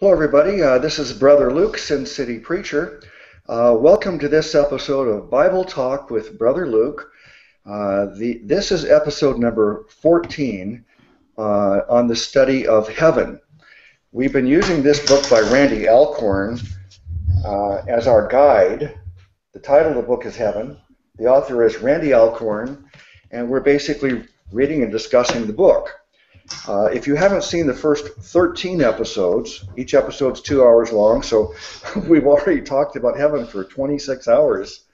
Hello, everybody. Uh, this is Brother Luke, Sin City Preacher. Uh, welcome to this episode of Bible Talk with Brother Luke. Uh, the, this is episode number 14 uh, on the study of heaven. We've been using this book by Randy Alcorn uh, as our guide. The title of the book is Heaven. The author is Randy Alcorn, and we're basically reading and discussing the book. Uh, if you haven't seen the first 13 episodes, each episode's two hours long, so we've already talked about heaven for 26 hours,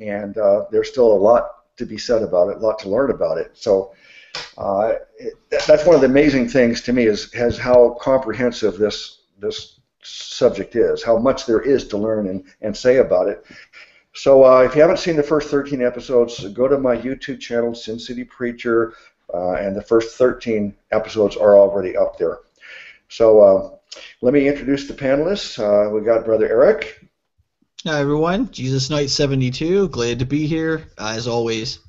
and uh, there's still a lot to be said about it, a lot to learn about it. So uh, it, that's one of the amazing things to me is has how comprehensive this this subject is, how much there is to learn and, and say about it. So uh, if you haven't seen the first 13 episodes, go to my YouTube channel, Sin City Preacher. Uh, and the first 13 episodes are already up there. So uh, let me introduce the panelists. Uh, we got Brother Eric. Hi, everyone. Jesus Knight 72. Glad to be here, as always.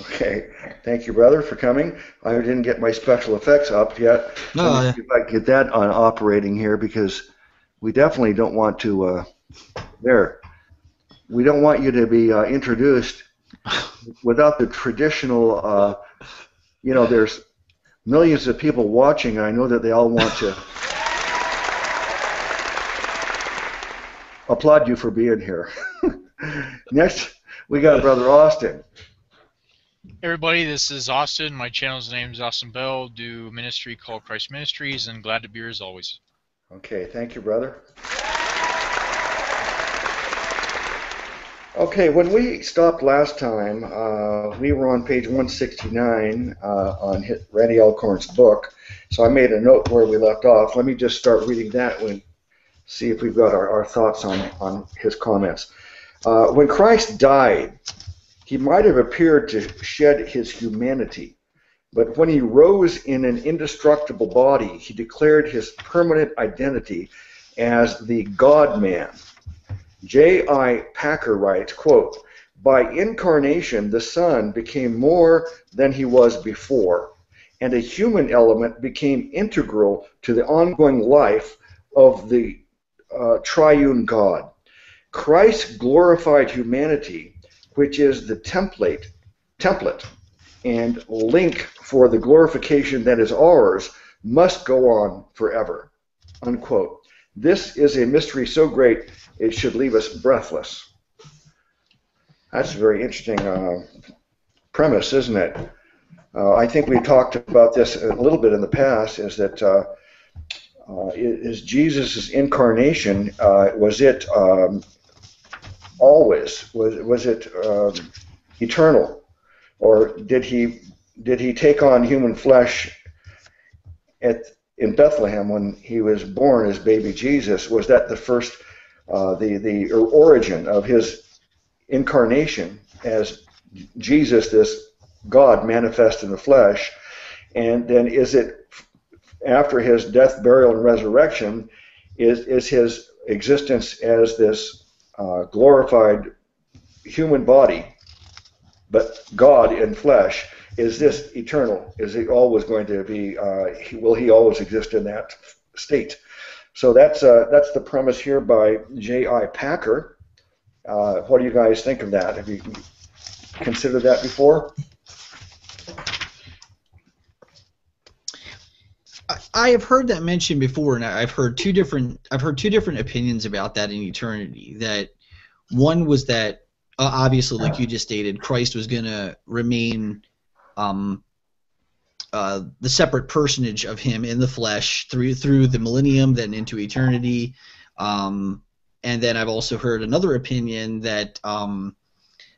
Okay. Thank you, brother, for coming. I didn't get my special effects up yet. No, Let me see if I can get that on operating here because we definitely don't want to. Uh, there. We don't want you to be uh, introduced without the traditional uh, you know, there's millions of people watching, and I know that they all want to applaud you for being here. Next, we got Brother Austin. Everybody, this is Austin. My channel's name is Austin Bell. Do ministry called Christ Ministries, and glad to be here as always. Okay, thank you, brother. Okay, when we stopped last time, uh, we were on page 169 uh, on Randy Alcorn's book. So I made a note where we left off. Let me just start reading that and see if we've got our, our thoughts on, on his comments. Uh, when Christ died, he might have appeared to shed his humanity, but when he rose in an indestructible body, he declared his permanent identity as the God man J. I. Packer writes, quote, By incarnation, the Son became more than he was before, and a human element became integral to the ongoing life of the uh, triune God. Christ glorified humanity, which is the template, template and link for the glorification that is ours, must go on forever. Unquote. This is a mystery so great it should leave us breathless. That's a very interesting uh, premise, isn't it? Uh, I think we talked about this a little bit in the past. Is that uh, uh is Jesus' incarnation? Uh, was it um, always? Was was it um, eternal, or did he did he take on human flesh at in Bethlehem when he was born as baby Jesus? Was that the first uh, the the origin of his incarnation as Jesus, this God manifest in the flesh, and then is it after his death, burial, and resurrection? Is is his existence as this uh, glorified human body, but God in flesh? Is this eternal? Is he always going to be? Uh, will he always exist in that state? So that's uh, that's the premise here by J.I. Packer. Uh, what do you guys think of that? Have you considered that before? I have heard that mentioned before, and I've heard two different I've heard two different opinions about that in eternity. That one was that uh, obviously, like you just stated, Christ was going to remain um, uh, the separate personage of him in the flesh through through the millennium, then into eternity. Um, and then I've also heard another opinion that um,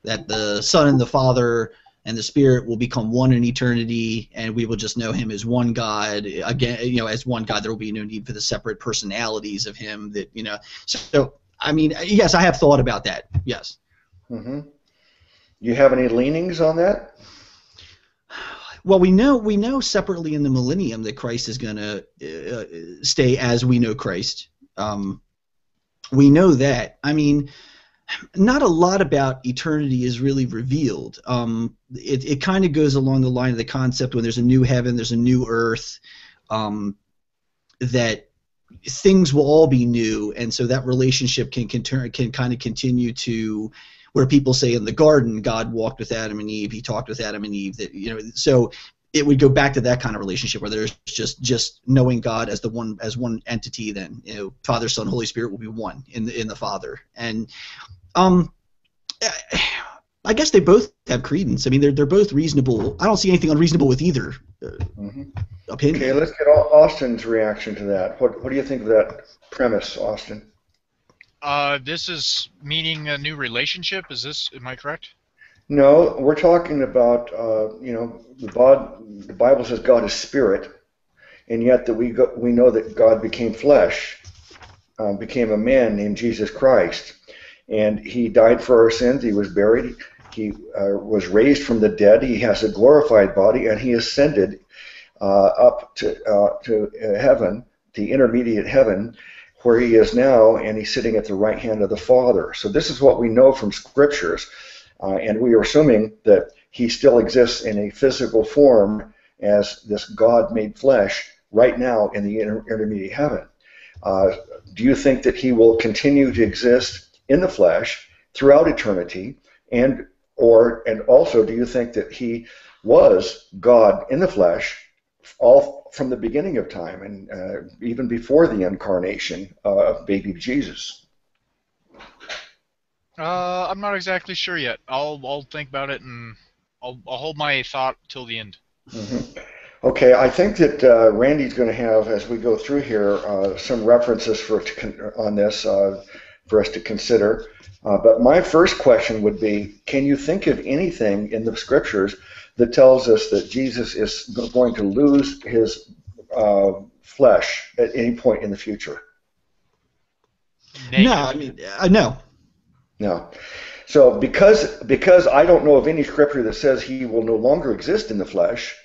that the Son and the Father and the Spirit will become one in eternity, and we will just know Him as one God. Again, you know, as one God, there will be no need for the separate personalities of Him. That you know, so, I mean, yes, I have thought about that. Yes. Mm-hmm. You have any leanings on that? Well, we know we know separately in the millennium that Christ is going to uh, stay as we know Christ. Um, we know that. I mean, not a lot about eternity is really revealed. Um, it it kind of goes along the line of the concept when there's a new heaven, there's a new earth. Um, that things will all be new, and so that relationship can can turn can kind of continue to where people say in the garden God walked with Adam and Eve, He talked with Adam and Eve. That you know, so it would go back to that kind of relationship where there's just just knowing God as the one as one entity. Then you know, Father, Son, Holy Spirit will be one in the in the Father, and um. I guess they both have credence. I mean, they're they're both reasonable. I don't see anything unreasonable with either uh, hmm opinion. Okay, let's get Austin's reaction to that. What, what do you think of that premise, Austin? Uh, this is meaning a new relationship. Is this? Am I correct? No, we're talking about, uh, you know, the, bod, the Bible says God is spirit, and yet that we go, we know that God became flesh, um, became a man named Jesus Christ, and He died for our sins. He was buried. He uh, was raised from the dead. He has a glorified body, and He ascended uh, up to uh, to uh, heaven, the intermediate heaven, where He is now, and He's sitting at the right hand of the Father. So this is what we know from Scriptures. Uh, and we are assuming that he still exists in a physical form as this God made flesh right now in the inter- intermediate heaven. Uh, do you think that he will continue to exist in the flesh throughout eternity, and or and also do you think that he was God in the flesh all from the beginning of time and uh, even before the incarnation of baby Jesus? Uh, I'm not exactly sure yet. I'll I'll think about it and I'll I'll hold my thought till the end. Mhm. Okay, I think that uh, Randy's going to have, as we go through here, uh, some references for to con- on this uh, for us to consider. Uh, but my first question would be: Can you think of anything in the scriptures that tells us that Jesus is going to lose his uh, flesh at any point in the future? No, I mean, uh, no. No. So because because I don't know of any scripture that says he will no longer exist in the flesh,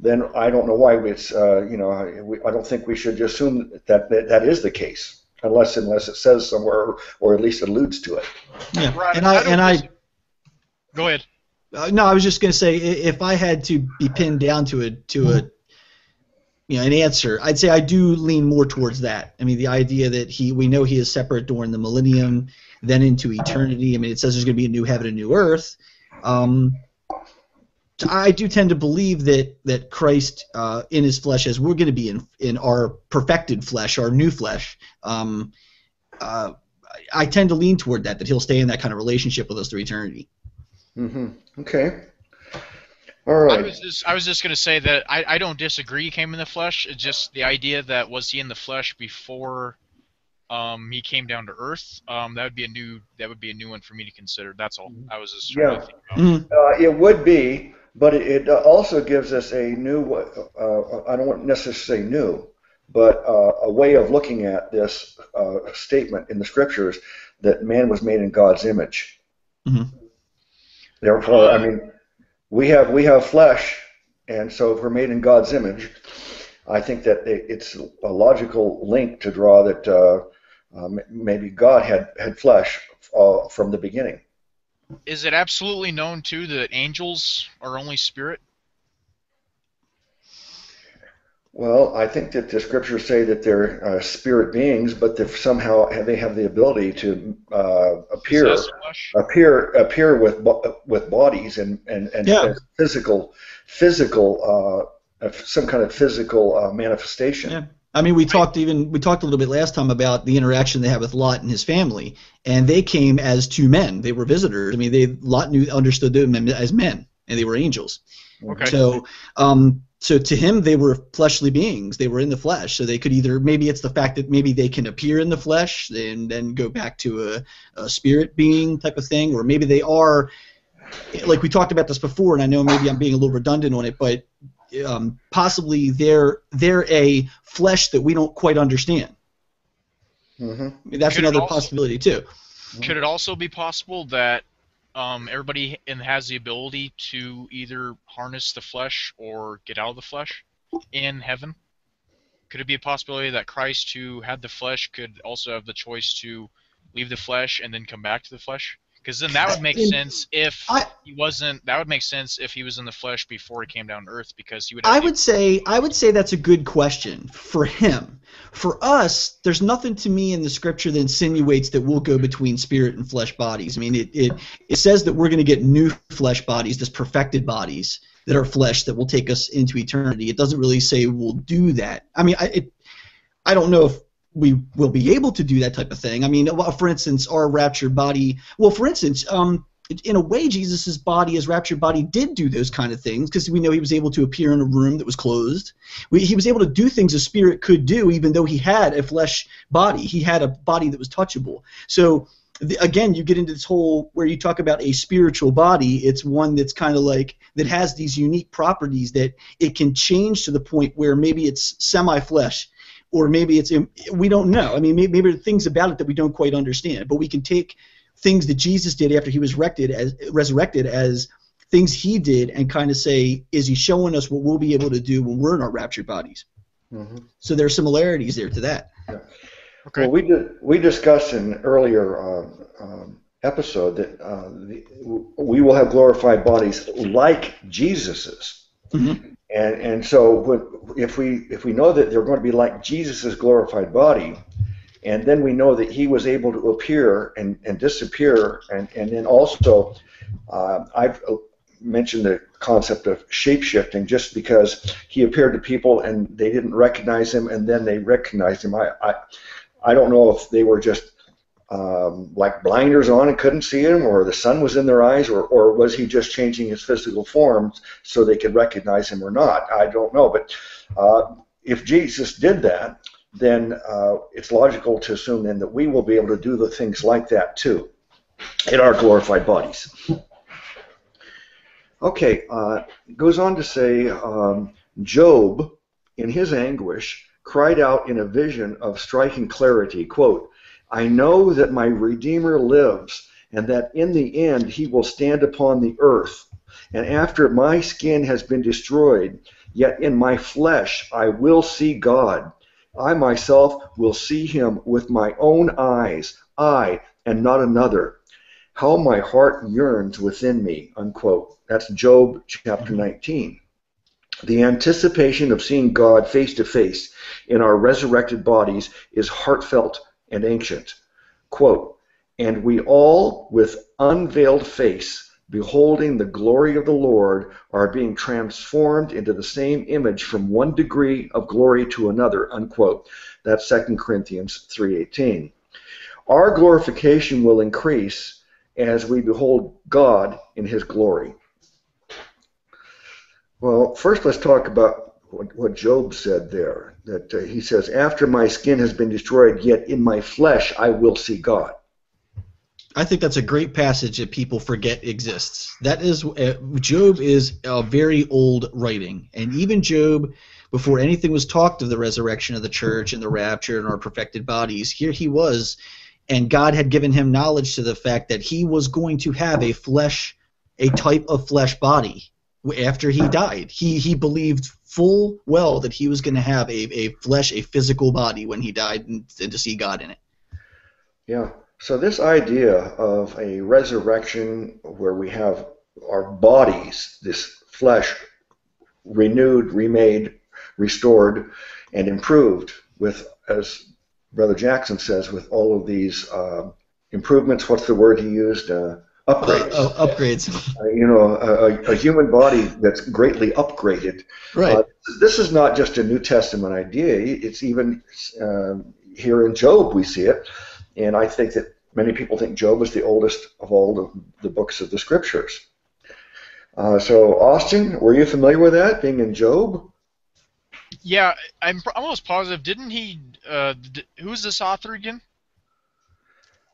then I don't know why it's uh, you know we, I don't think we should assume that, that that is the case unless unless it says somewhere or at least alludes to it. Yeah, Right, and I don't and I Go ahead. Uh, no, I was just going to say if I had to be pinned down to a to a you know an answer, I'd say I do lean more towards that. I mean, the idea that he we know he is separate during the millennium, then into eternity. I mean, it says there's going to be a new heaven and new earth. Um, I do tend to believe that that Christ uh, in his flesh, as we're going to be in in our perfected flesh, our new flesh. Um, uh, I I tend to lean toward that that he'll stay in that kind of relationship with us through eternity. Hmm Okay. All I was just I was just gonna say that I, I don't disagree he came in the flesh. It's just the idea that was he in the flesh before um, he came down to earth. Um, that would be a new that would be a new one for me to consider. That's all. I was just Yeah. to think about. Mhm. Uh, it would be, but it, it also gives us a new. Uh, I don't want to necessarily say new, but uh, a way of looking at this uh, statement in the scriptures that man was made in God's image. Mhm. Therefore, I mean, we have we have flesh, and so if we're made in God's image, I think that it's a logical link to draw that uh, um, maybe God had had flesh uh, from the beginning. Is it absolutely known too that angels are only spirit? Well, I think that the scriptures say that they're uh, spirit beings, but that somehow they have the ability to uh, appear appear appear with with bodies and and, and Yeah. and physical physical uh, uh, some kind of physical uh, manifestation. Yeah. I mean, we talked even we talked a little bit last time about the interaction they had with Lot and his family, and they came as two men. They were visitors. I mean, they Lot knew understood them as men, and they were angels. Okay. So, um, so to him, they were fleshly beings. They were in the flesh. So they could either maybe it's the fact that maybe they can appear in the flesh and then go back to a, a spirit being type of thing, or maybe they are like we talked about this before, and I know maybe I'm being a little redundant on it, but um, possibly they're they're a flesh that we don't quite understand. hmm I mean, that's Could another also- possibility too. Could it also be possible that um, everybody in, has the ability to either harness the flesh or get out of the flesh in heaven? Could it be a possibility that Christ, who had the flesh, could also have the choice to leave the flesh and then come back to the flesh? Because then that would make In- sense if I- he wasn't. That would make sense if he was in the flesh before he came down to earth, because he would. I would say I would say that's a good question for him. For us, there's nothing to me in the scripture that insinuates that we'll go between spirit and flesh bodies. I mean, it it, it says that we're going to get new flesh bodies, this perfected bodies that are flesh that will take us into eternity. It doesn't really say we'll do that. I mean, I it, I don't know if we will be able to do that type of thing. I mean, for instance, our raptured body. Well, for instance, um, in a way, Jesus' body, his raptured body, did do those kind of things because we know he was able to appear in a room that was closed. We, he was able to do things a spirit could do, even though he had a flesh body. He had a body that was touchable. So the, again, you get into this whole where you talk about a spiritual body. It's one that's kind of like that has these unique properties that it can change to the point where maybe it's semi-flesh or maybe it's we don't know. I mean, maybe, maybe there are things about it that we don't quite understand, but we can take things that Jesus did after he was resurrected as resurrected as things he did and kind of say, is he showing us what we'll be able to do when we're in our raptured bodies? Mhm. So there are similarities there to that. Okay. Well, we did, we discussed in an earlier um, um, episode that uh, the, we will have glorified bodies like Jesus's. Mhm. And and so when, if we if we know that they're going to be like Jesus's glorified body, and then we know that he was able to appear and, and disappear, and and then also uh, I've mentioned the concept of shape shifting just because he appeared to people and they didn't recognize him, and then they recognized him. I I, I don't know if they were just um, like blinders on and couldn't see him, or the sun was in their eyes, or, or was he just changing his physical form so they could recognize him or not? I don't know. But uh, if Jesus did that, then uh, it's logical to assume then that we will be able to do the things like that too in our glorified bodies. Okay, uh, goes on to say um, Job, in his anguish, cried out in a vision of striking clarity, quote, I know that my Redeemer lives, and that in the end he will stand upon the earth. And after my skin has been destroyed, yet in my flesh I will see God. I myself will see him with my own eyes, I and not another. How my heart yearns within me, unquote. That's Job chapter 19. The anticipation of seeing God face to face in our resurrected bodies is heartfelt and ancient. Quote, and we all, with unveiled face, beholding the glory of the Lord, are being transformed into the same image from one degree of glory to another, unquote. That's 2 Corinthians 3.18. Our glorification will increase as we behold God in his glory. Well, first let's talk about what, what Job said there. That uh, he says, After my skin has been destroyed, yet in my flesh I will see God. I think that's a great passage that people forget exists. That is, uh, Job is a very old writing, and even Job, before anything was talked of the resurrection of the church and the rapture and our perfected bodies, here he was, and God had given him knowledge to the fact that he was going to have a flesh, a type of flesh body after he died. He he believed full well that he was going to have a, a flesh, a physical body when he died, and, and to see God in it. Yeah. So this idea of a resurrection where we have our bodies, this flesh, renewed, remade, restored, and improved with, as Brother Jackson says, with all of these uh, improvements. What's the word he used? Uh, upgrades. Uh, oh, upgrades. Uh, you know, a, a human body that's greatly upgraded. right. Uh, this is not just a New Testament idea. It's even um, here in Job we see it, and I think that many people think Job is the oldest of all the, the books of the scriptures. Uh, so, Austin, were you familiar with that, being in Job? Yeah, I'm almost positive. Didn't he? Uh, d- who's this author again?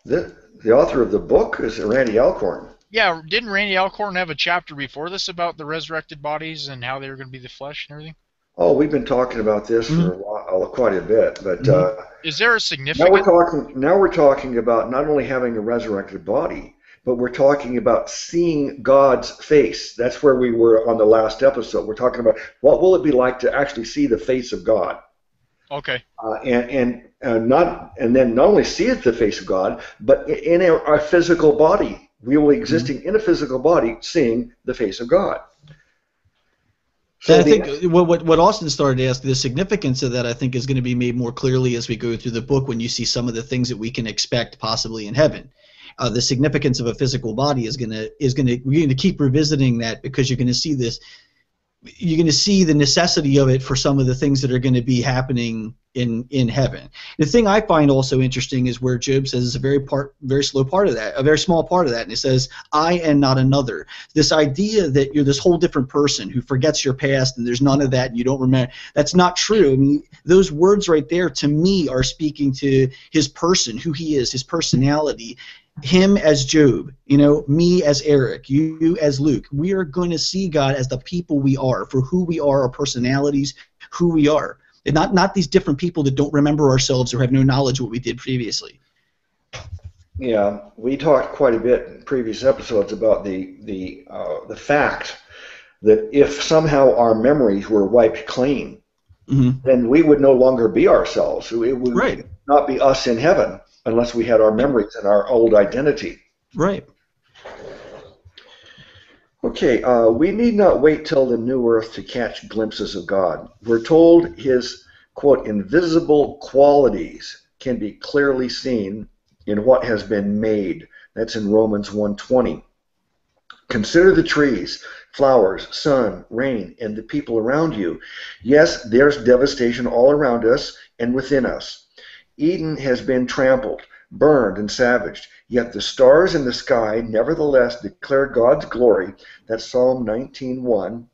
The, the author of the book is Randy Alcorn. Yeah, didn't Randy Alcorn have a chapter before this about the resurrected bodies and how they were going to be the flesh and everything? Oh, we've been talking about this for a mm-hmm. while, uh, quite a bit, but mm-hmm. uh, Is there a significant? now we're talking. Now we're talking about not only having a resurrected body, but we're talking about seeing God's face. That's where we were on the last episode. We're talking about what will it be like to actually see the face of God, Okay. uh, and and uh, not and then not only see it the face of God, but in our, our physical body. We will be existing in a physical body, seeing the face of God. So I think what, what what Austin started to ask, the significance of that, I think, is going to be made more clearly as we go through the book when you see some of the things that we can expect possibly in heaven. Uh, the significance of a physical body is going to is going to we're going to keep revisiting that because you're going to see this. You're going to see the necessity of it for some of the things that are going to be happening in in heaven. The thing I find also interesting is where Job says it's a very part, very slow part of that, a very small part of that, and it says, "I and not another." This idea that you're this whole different person who forgets your past and there's none of that and you don't remember. That's not true. I mean, those words right there to me are speaking to his person, who he is, his personality. Him as Job, you know, me as Eric, you as Luke. We are going to see God as the people we are, for who we are, our personalities, who we are. And not not these different people that don't remember ourselves or have no knowledge what we did previously. Yeah, we talked quite a bit in previous episodes about the the uh, the fact that if somehow our memories were wiped clean, hmm then we would no longer be ourselves. It would Right. not be us in heaven unless we had our memories and our old identity. Right. Okay, uh, we need not wait till the new earth to catch glimpses of God. We're told his, quote, invisible qualities can be clearly seen in what has been made. That's in Romans 1.20. Consider the trees, flowers, sun, rain, and the people around you. Yes, there's devastation all around us and within us. Eden has been trampled, burned, and savaged. Yet the stars in the sky nevertheless declare God's glory. That's Psalm 19:1.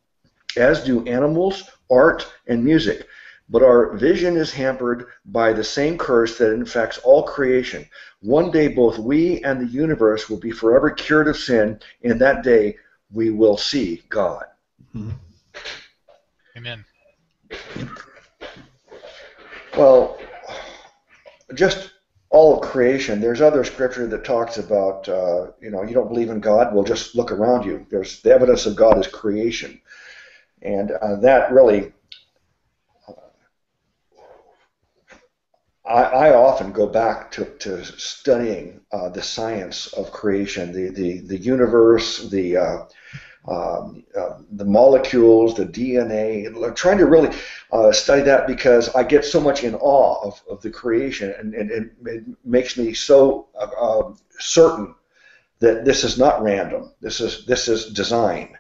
As do animals, art, and music. But our vision is hampered by the same curse that infects all creation. One day both we and the universe will be forever cured of sin, and that day we will see God. Amen. Well, just all of creation. There's other scripture that talks about, uh, you know, you don't believe in God. Well, just look around you. There's the evidence of God is creation, and uh, that really. I, I often go back to, to studying uh, the science of creation, the, the, the universe, the uh, um, uh, the molecules, the DNA, like, trying to really uh, study that because I get so much in awe of, of the creation, and, and, and it makes me so uh, uh, certain that this is not random. This is this is design,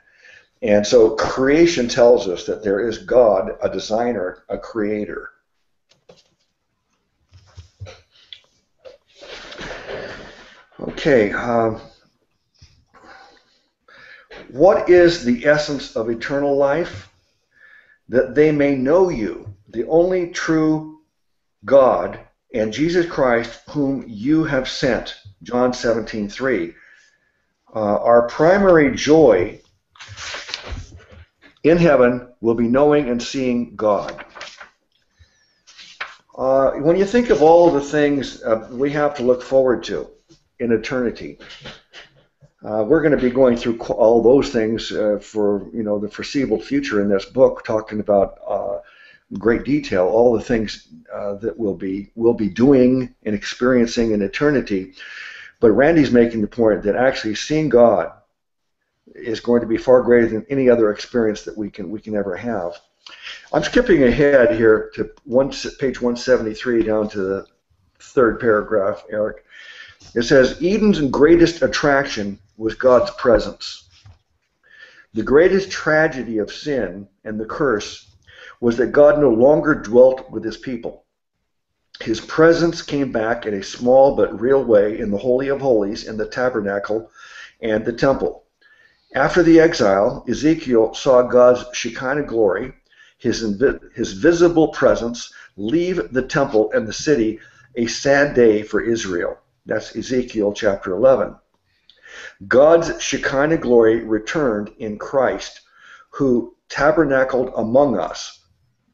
and so creation tells us that there is God, a designer, a creator. Okay. Um, what is the essence of eternal life? That they may know you, the only true God, and Jesus Christ, whom you have sent. John 17, 3. Uh, our primary joy in heaven will be knowing and seeing God. Uh, when you think of all the things uh, we have to look forward to in eternity, uh, we're going to be going through all those things uh, for you know the foreseeable future in this book, talking about uh, great detail all the things uh, that we'll be will be doing and experiencing in eternity. But Randy's making the point that actually seeing God is going to be far greater than any other experience that we can we can ever have. I'm skipping ahead here to one page 173 down to the third paragraph, Eric. It says Eden's greatest attraction was God's presence. The greatest tragedy of sin and the curse was that God no longer dwelt with his people. His presence came back in a small but real way in the Holy of Holies, in the tabernacle, and the temple. After the exile, Ezekiel saw God's Shekinah glory, his, his visible presence, leave the temple and the city, a sad day for Israel. That's Ezekiel chapter 11. God's Shekinah glory returned in Christ, who tabernacled among us.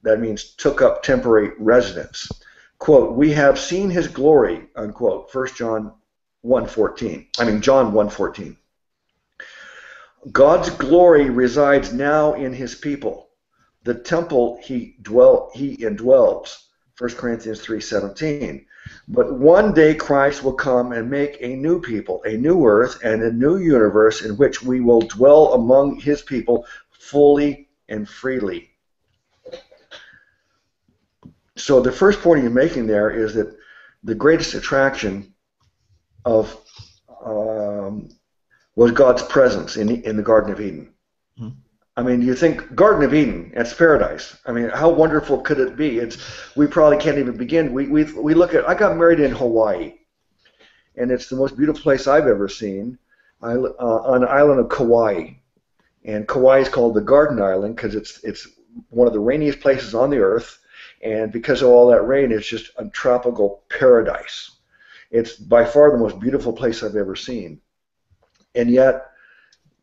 That means took up temporary residence. Quote, we have seen his glory, unquote, 1 John 1.14. I mean, John 1.14. God's glory resides now in his people. The temple he dwell he indwells. 1 Corinthians 3:17. But one day Christ will come and make a new people, a new earth, and a new universe in which we will dwell among his people fully and freely. So the first point you're making there is that the greatest attraction of um, was God's presence in the, in the Garden of Eden. Hmm. I mean, you think Garden of Eden, it's paradise. I mean, how wonderful could it be? It's we probably can't even begin. We we we look at. I got married in Hawaii, and it's the most beautiful place I've ever seen. I, uh, on the island of Kauai, and Kauai is called the Garden Island because it's it's one of the rainiest places on the earth, and because of all that rain, it's just a tropical paradise. It's by far the most beautiful place I've ever seen, and yet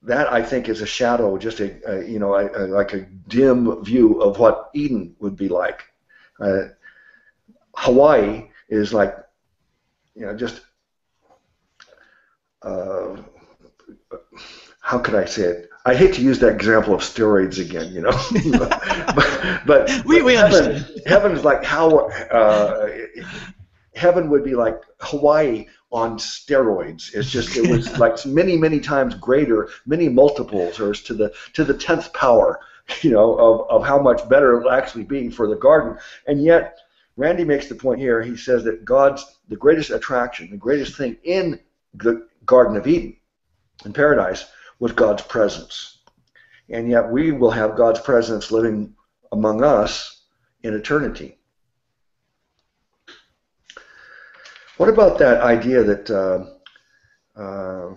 that I think is a shadow, just a, a you know, a, a, like a dim view of what Eden would be like. Uh, Hawaii is like, you know, just uh, how could I say it? I hate to use that example of steroids again, you know, but, but, we, we heaven, understand. heaven is like how uh, heaven would be like Hawaii on steroids. It's just it was like many many times greater, many multiples, or to the to the tenth power, you know, of, of how much better it'll actually be for the garden. And yet, Randy makes the point here. He says that God's the greatest attraction, the greatest thing in the Garden of Eden, in paradise, was God's presence. And yet, we will have God's presence living among us in eternity. What about that idea that uh, uh,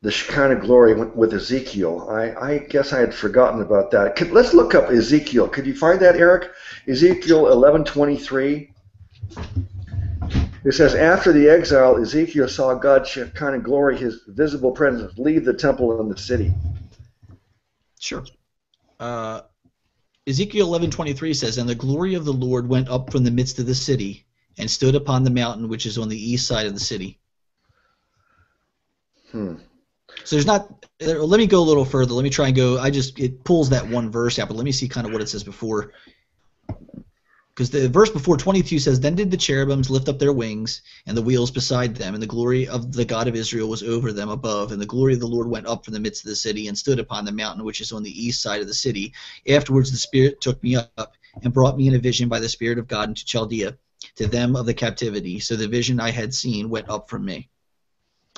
the Shekinah glory went with Ezekiel? I, I, guess I had forgotten about that. Could, let's look up Ezekiel. Could you find that, Eric? Ezekiel 11:23. It says, after the exile, Ezekiel saw God's Shekinah glory, his visible presence, leave the temple and the city. Sure. Uh, Ezekiel 11:23 says, "And the glory of the Lord went up from the midst of the city, and stood upon the mountain which is on the east side of the city." Hmm. So there's not. Let me go a little further. Let me try and go. I just it pulls that one verse out, but let me see kind of what it says before. Because the verse before 22 says, Then did the cherubims lift up their wings, and the wheels beside them, and the glory of the God of Israel was over them above, and the glory of the Lord went up from the midst of the city, and stood upon the mountain which is on the east side of the city. Afterwards the Spirit took me up, and brought me in a vision by the Spirit of God into Chaldea, to them of the captivity. So the vision I had seen went up from me.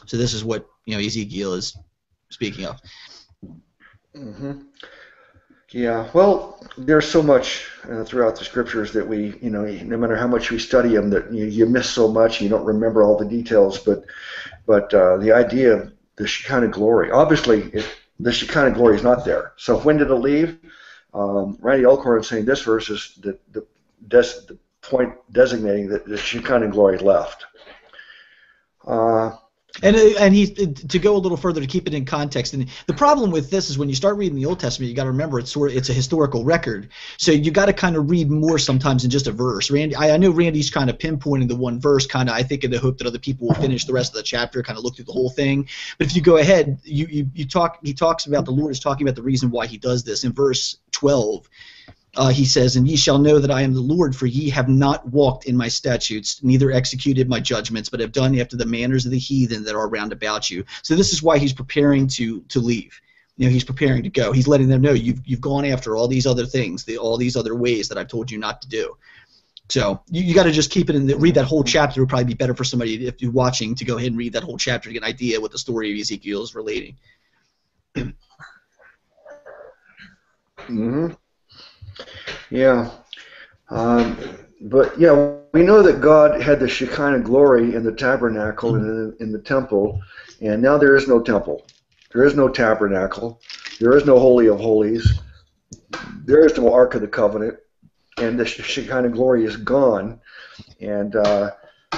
So this is what you know Ezekiel is speaking of. hmm Yeah, well, there's so much uh, throughout the scriptures that we, you know, no matter how much we study them, that you, you miss so much, you don't remember all the details. But, but uh, the idea of the Shekinah glory, obviously, it, the Shekinah glory is not there. So when did it leave? Um, Randy Alcorn saying this verse is the the, des- the point designating that the Shekinah glory left. Uh, And and he to go a little further to keep it in context. And the problem with this is when you start reading the Old Testament, you got to remember it's sort of, it's a historical record. So you got to kind of read more sometimes than just a verse. Randy, I, I know Randy's kind of pinpointing the one verse, kind of I think in the hope that other people will finish the rest of the chapter, kind of look through the whole thing. But if you go ahead, you you, you talk he talks about the Lord is talking about the reason why he does this in verse 12. Uh, he says, And ye shall know that I am the Lord, for ye have not walked in my statutes, neither executed my judgments, but have done after the manners of the heathen that are round about you. So this is why he's preparing to to leave. You know, he's preparing to go. He's letting them know you've you've gone after all these other things, the, all these other ways that I've told you not to do. So you, you got to just keep it in. The, read that whole chapter. It would probably be better for somebody if you're watching to go ahead and read that whole chapter to get an idea what the story of Ezekiel is relating. hmm Yeah. Um, but yeah, we know that God had the Shekinah glory in the tabernacle and in, in the temple, and now there is no temple. There is no tabernacle. There is no Holy of Holies. There is no Ark of the Covenant, and the Shekinah glory is gone. And uh,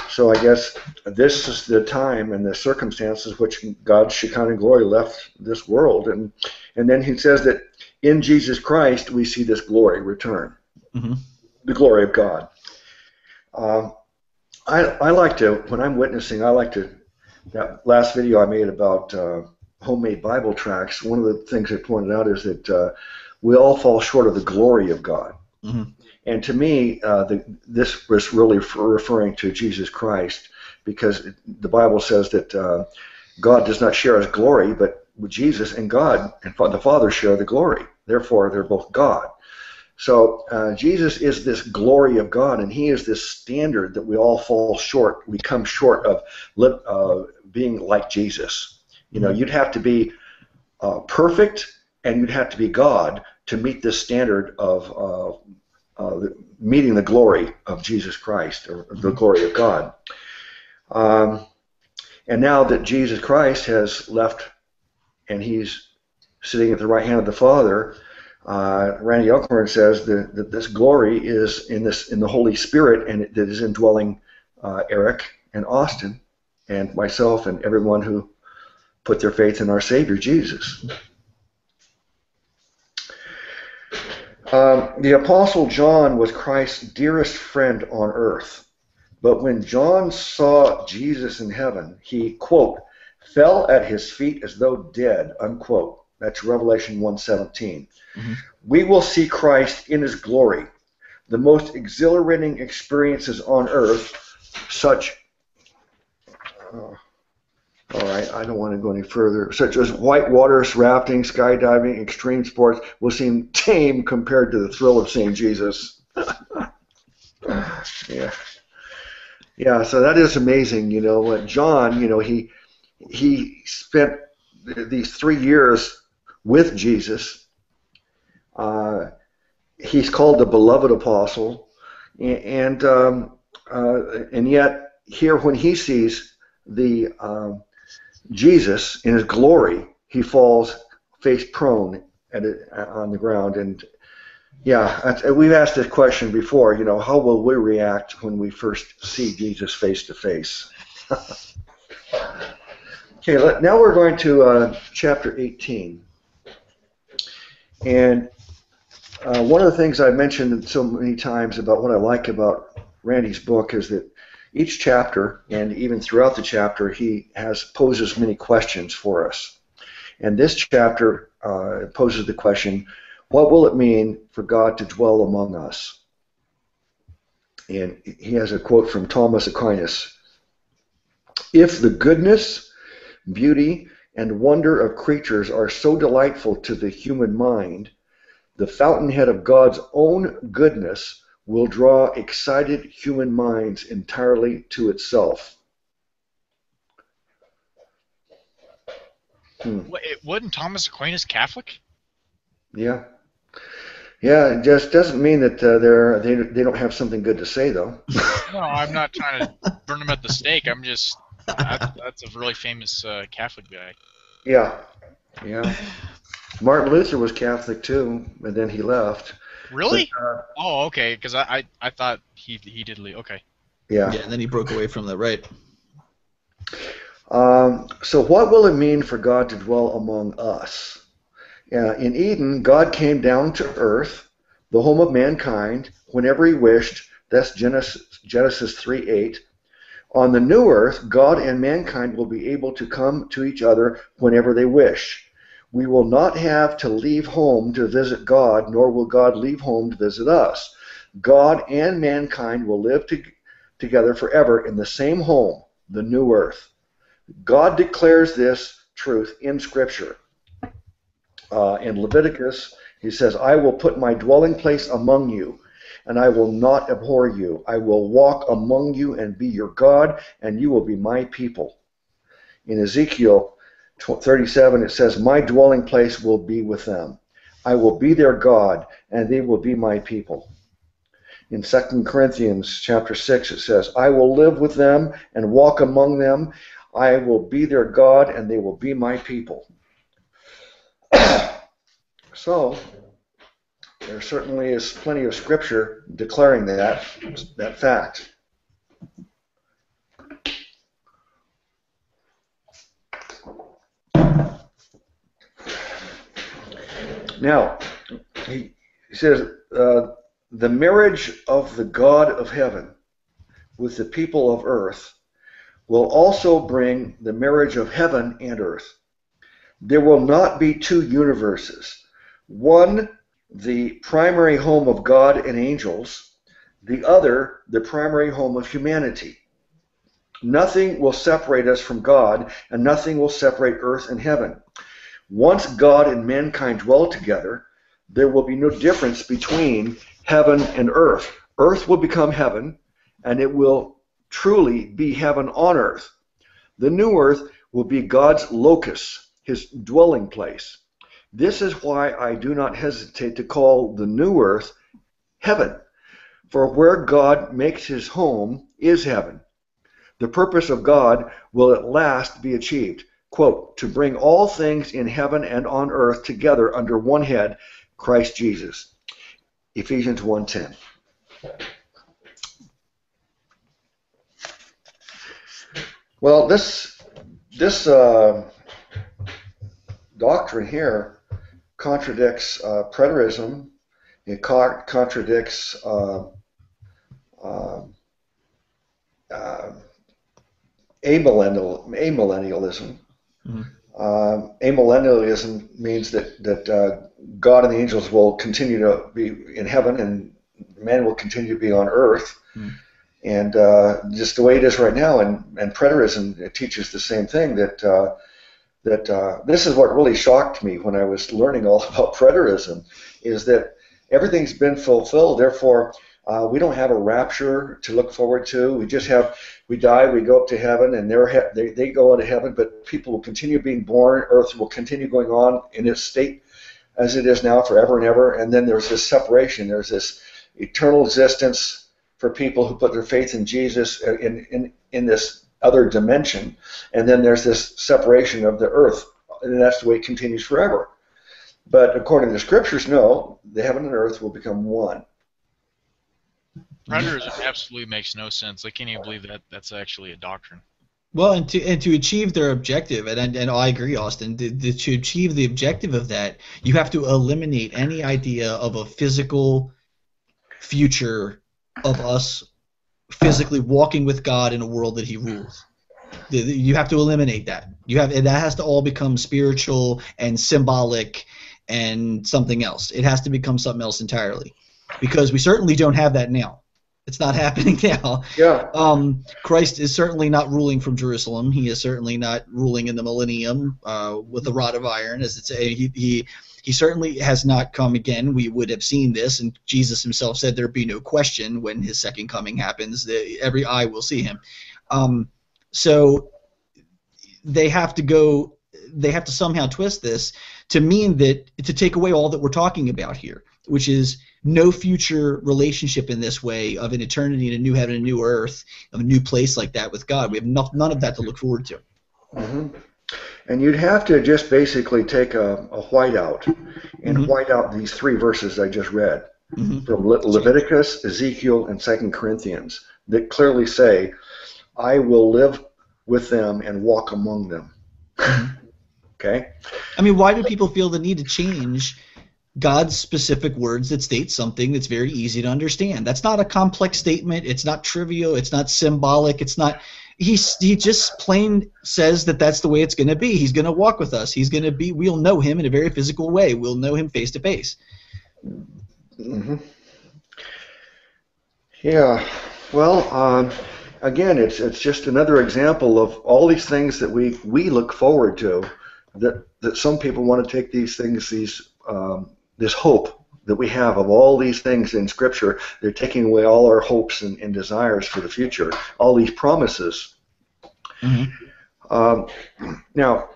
so I guess this is the time and the circumstances which God's Shekinah glory left this world. And, and then he says that in Jesus Christ we see this glory return, hmm the glory of God. Um, I, I like to, when I'm witnessing, I like to, that last video I made about uh, homemade Bible tracts, one of the things I pointed out is that uh, we all fall short of the glory of God. Mhm. And to me, uh, the, this was really referring to Jesus Christ because the Bible says that uh, God does not share his glory, but Jesus and God and the Father share the glory. Therefore, they're both God. So uh, Jesus is this glory of God, and He is this standard that we all fall short. We come short of uh, being like Jesus. You know, you'd have to be uh, perfect, and you'd have to be God to meet this standard of uh, uh, meeting the glory of Jesus Christ or the glory of God. Um, and now that Jesus Christ has left, and He's sitting at the right hand of the Father uh, Randy Alcorn says that, that, this glory is in this in the Holy Spirit and it, that is indwelling uh, Eric and Austin and myself and everyone who put their faith in our Savior Jesus. Um, the Apostle John was Christ's dearest friend on earth. But when John saw Jesus in heaven, he, quote, fell at his feet as though dead, unquote. That's Revelation 117. Mm-hmm. We will see Christ in his glory. The most exhilarating experiences on earth, such. Uh, all right, I don't want to go any further. Such as white waters, rafting, skydiving, extreme sports will seem tame compared to the thrill of seeing Jesus. yeah. Yeah, so that is amazing, you know. What John, you know, he he spent these three years with Jesus. Uh, he's called the beloved apostle, and um, uh, and yet here when he sees the um, Jesus in his glory, he falls face prone at it, on the ground. And yeah, we've asked this question before. You know, how will we react when we first see Jesus face to face? Okay, now we're going to uh, chapter 18. And uh, one of the things I've mentioned so many times about what I like about Randy's book is that each chapter, and even throughout the chapter, he has poses many questions for us. And this chapter uh, poses the question, what will it mean for God to dwell among us? And he has a quote from Thomas Aquinas. If the goodness, beauty, and wonder of creatures are so delightful to the human mind, the fountainhead of God's own goodness will draw excited human minds entirely to itself. Hmm. Wasn't Thomas Aquinas Catholic? Yeah. Yeah, it just doesn't mean that uh, they're they, they don't have something good to say though. no, I'm not trying to burn them at the stake. I'm just that's, that's a really famous uh, Catholic guy. Yeah, yeah. Martin Luther was Catholic too, and then he left. Really? But, uh, oh, okay. Because I, I, I thought he he did leave. Okay. Yeah. Yeah, and then he broke away from that, right? Um, so, what will it mean for God to dwell among us? Uh, in Eden, God came down to earth, the home of mankind, whenever He wished. That's Genesis Genesis three eight. On the new earth, God and mankind will be able to come to each other whenever they wish. We will not have to leave home to visit God, nor will God leave home to visit us. God and mankind will live to, together forever in the same home, the new earth. God declares this truth in Scripture. Uh, in Leviticus, he says, I will put my dwelling place among you and I will not abhor you. I will walk among you and be your God, and you will be my people. In Ezekiel 37, it says, My dwelling place will be with them. I will be their God, and they will be my people. In 2 Corinthians chapter 6, it says, I will live with them and walk among them. I will be their God, and they will be my people. so, there certainly is plenty of scripture declaring that that fact. Now, he says, uh, the marriage of the God of heaven with the people of earth will also bring the marriage of heaven and earth. There will not be two universes. One the primary home of God and angels, the other, the primary home of humanity. Nothing will separate us from God, and nothing will separate earth and heaven. Once God and mankind dwell together, there will be no difference between heaven and earth. Earth will become heaven, and it will truly be heaven on earth. The new earth will be God's locus, his dwelling place. This is why I do not hesitate to call the new earth heaven. For where God makes his home is heaven. The purpose of God will at last be achieved. Quote, to bring all things in heaven and on earth together under one head, Christ Jesus. Ephesians 1:10. Well, this this uh, doctrine here contradicts uh, preterism. It co- contradicts uh, um, uh, amillennial, amillennialism. Mm-hmm. Um, amillennialism means that that uh, God and the angels will continue to be in heaven and man will continue to be on earth. Mm-hmm. And uh, just the way it is right now, and, and preterism teaches the same thing that uh, that uh, this is what really shocked me when I was learning all about preterism, is that everything's been fulfilled. Therefore, uh, we don't have a rapture to look forward to. We just have we die, we go up to heaven, and they're they they go into heaven. But people will continue being born. Earth will continue going on in its state as it is now forever and ever. And then there's this separation. There's this eternal existence for people who put their faith in Jesus in, in, in this other dimension. And then there's this separation of the earth, and that's the way it continues forever. But according to the scriptures, no, the heaven and earth will become one. Preterism absolutely makes no sense. I can't even believe that that's actually a doctrine. Well, and to and to achieve their objective, and and, and I agree, Austin. To, to achieve the objective of that, you have to eliminate any idea of a physical future of us physically walking with God in a world that He rules. You have to eliminate that. You have that has to all become spiritual and symbolic and something else. It has to become something else entirely, because we certainly don't have that now. It's not happening now. Yeah. Um, Christ is certainly not ruling from Jerusalem. He is certainly not ruling in the millennium uh, with a rod of iron, as it's a, he, he he certainly has not come again. We would have seen this, and Jesus himself said there'd be no question when his second coming happens. That every eye will see him. Um, so they have to go. They have to somehow twist this to mean that to take away all that we're talking about here, which is no future relationship in this way of an eternity in a new heaven and a new earth, of a new place like that with God. We have no, none of that to look forward to. Mm-hmm. And you'd have to just basically take a, a whiteout and mm-hmm. white out these three verses I just read mm-hmm. from Le- Leviticus, Ezekiel, and Second Corinthians that clearly say, I will live with them and walk among them. Mm-hmm. okay? I mean, why do people feel the need to change God's specific words that state something that's very easy to understand? That's not a complex statement. It's not trivial. It's not symbolic. It's not he he just plain says that that's the way it's going to be. He's going to walk with us. He's going to be. We'll know him in a very physical way. We'll know him face to face. Mm-hmm. Yeah. Well, um, again, it's it's just another example of all these things that we we look forward to. That that some people want to take these things, these um, this hope that we have of all these things in Scripture, they're taking away all our hopes and, and desires for the future, all these promises. Mm-hmm. Um, now,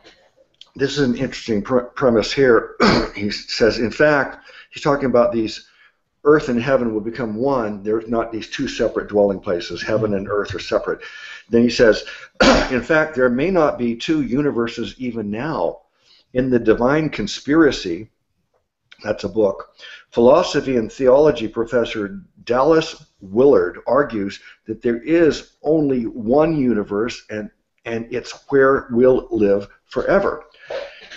this is an interesting pr- premise here. he says, in fact, he's talking about these earth and heaven will become one. There's not these two separate dwelling places. Heaven and earth are separate. Then he says, in fact, there may not be two universes even now. In the divine conspiracy, that's a book. Philosophy and theology professor Dallas Willard argues that there is only one universe and, and it's where we'll live forever.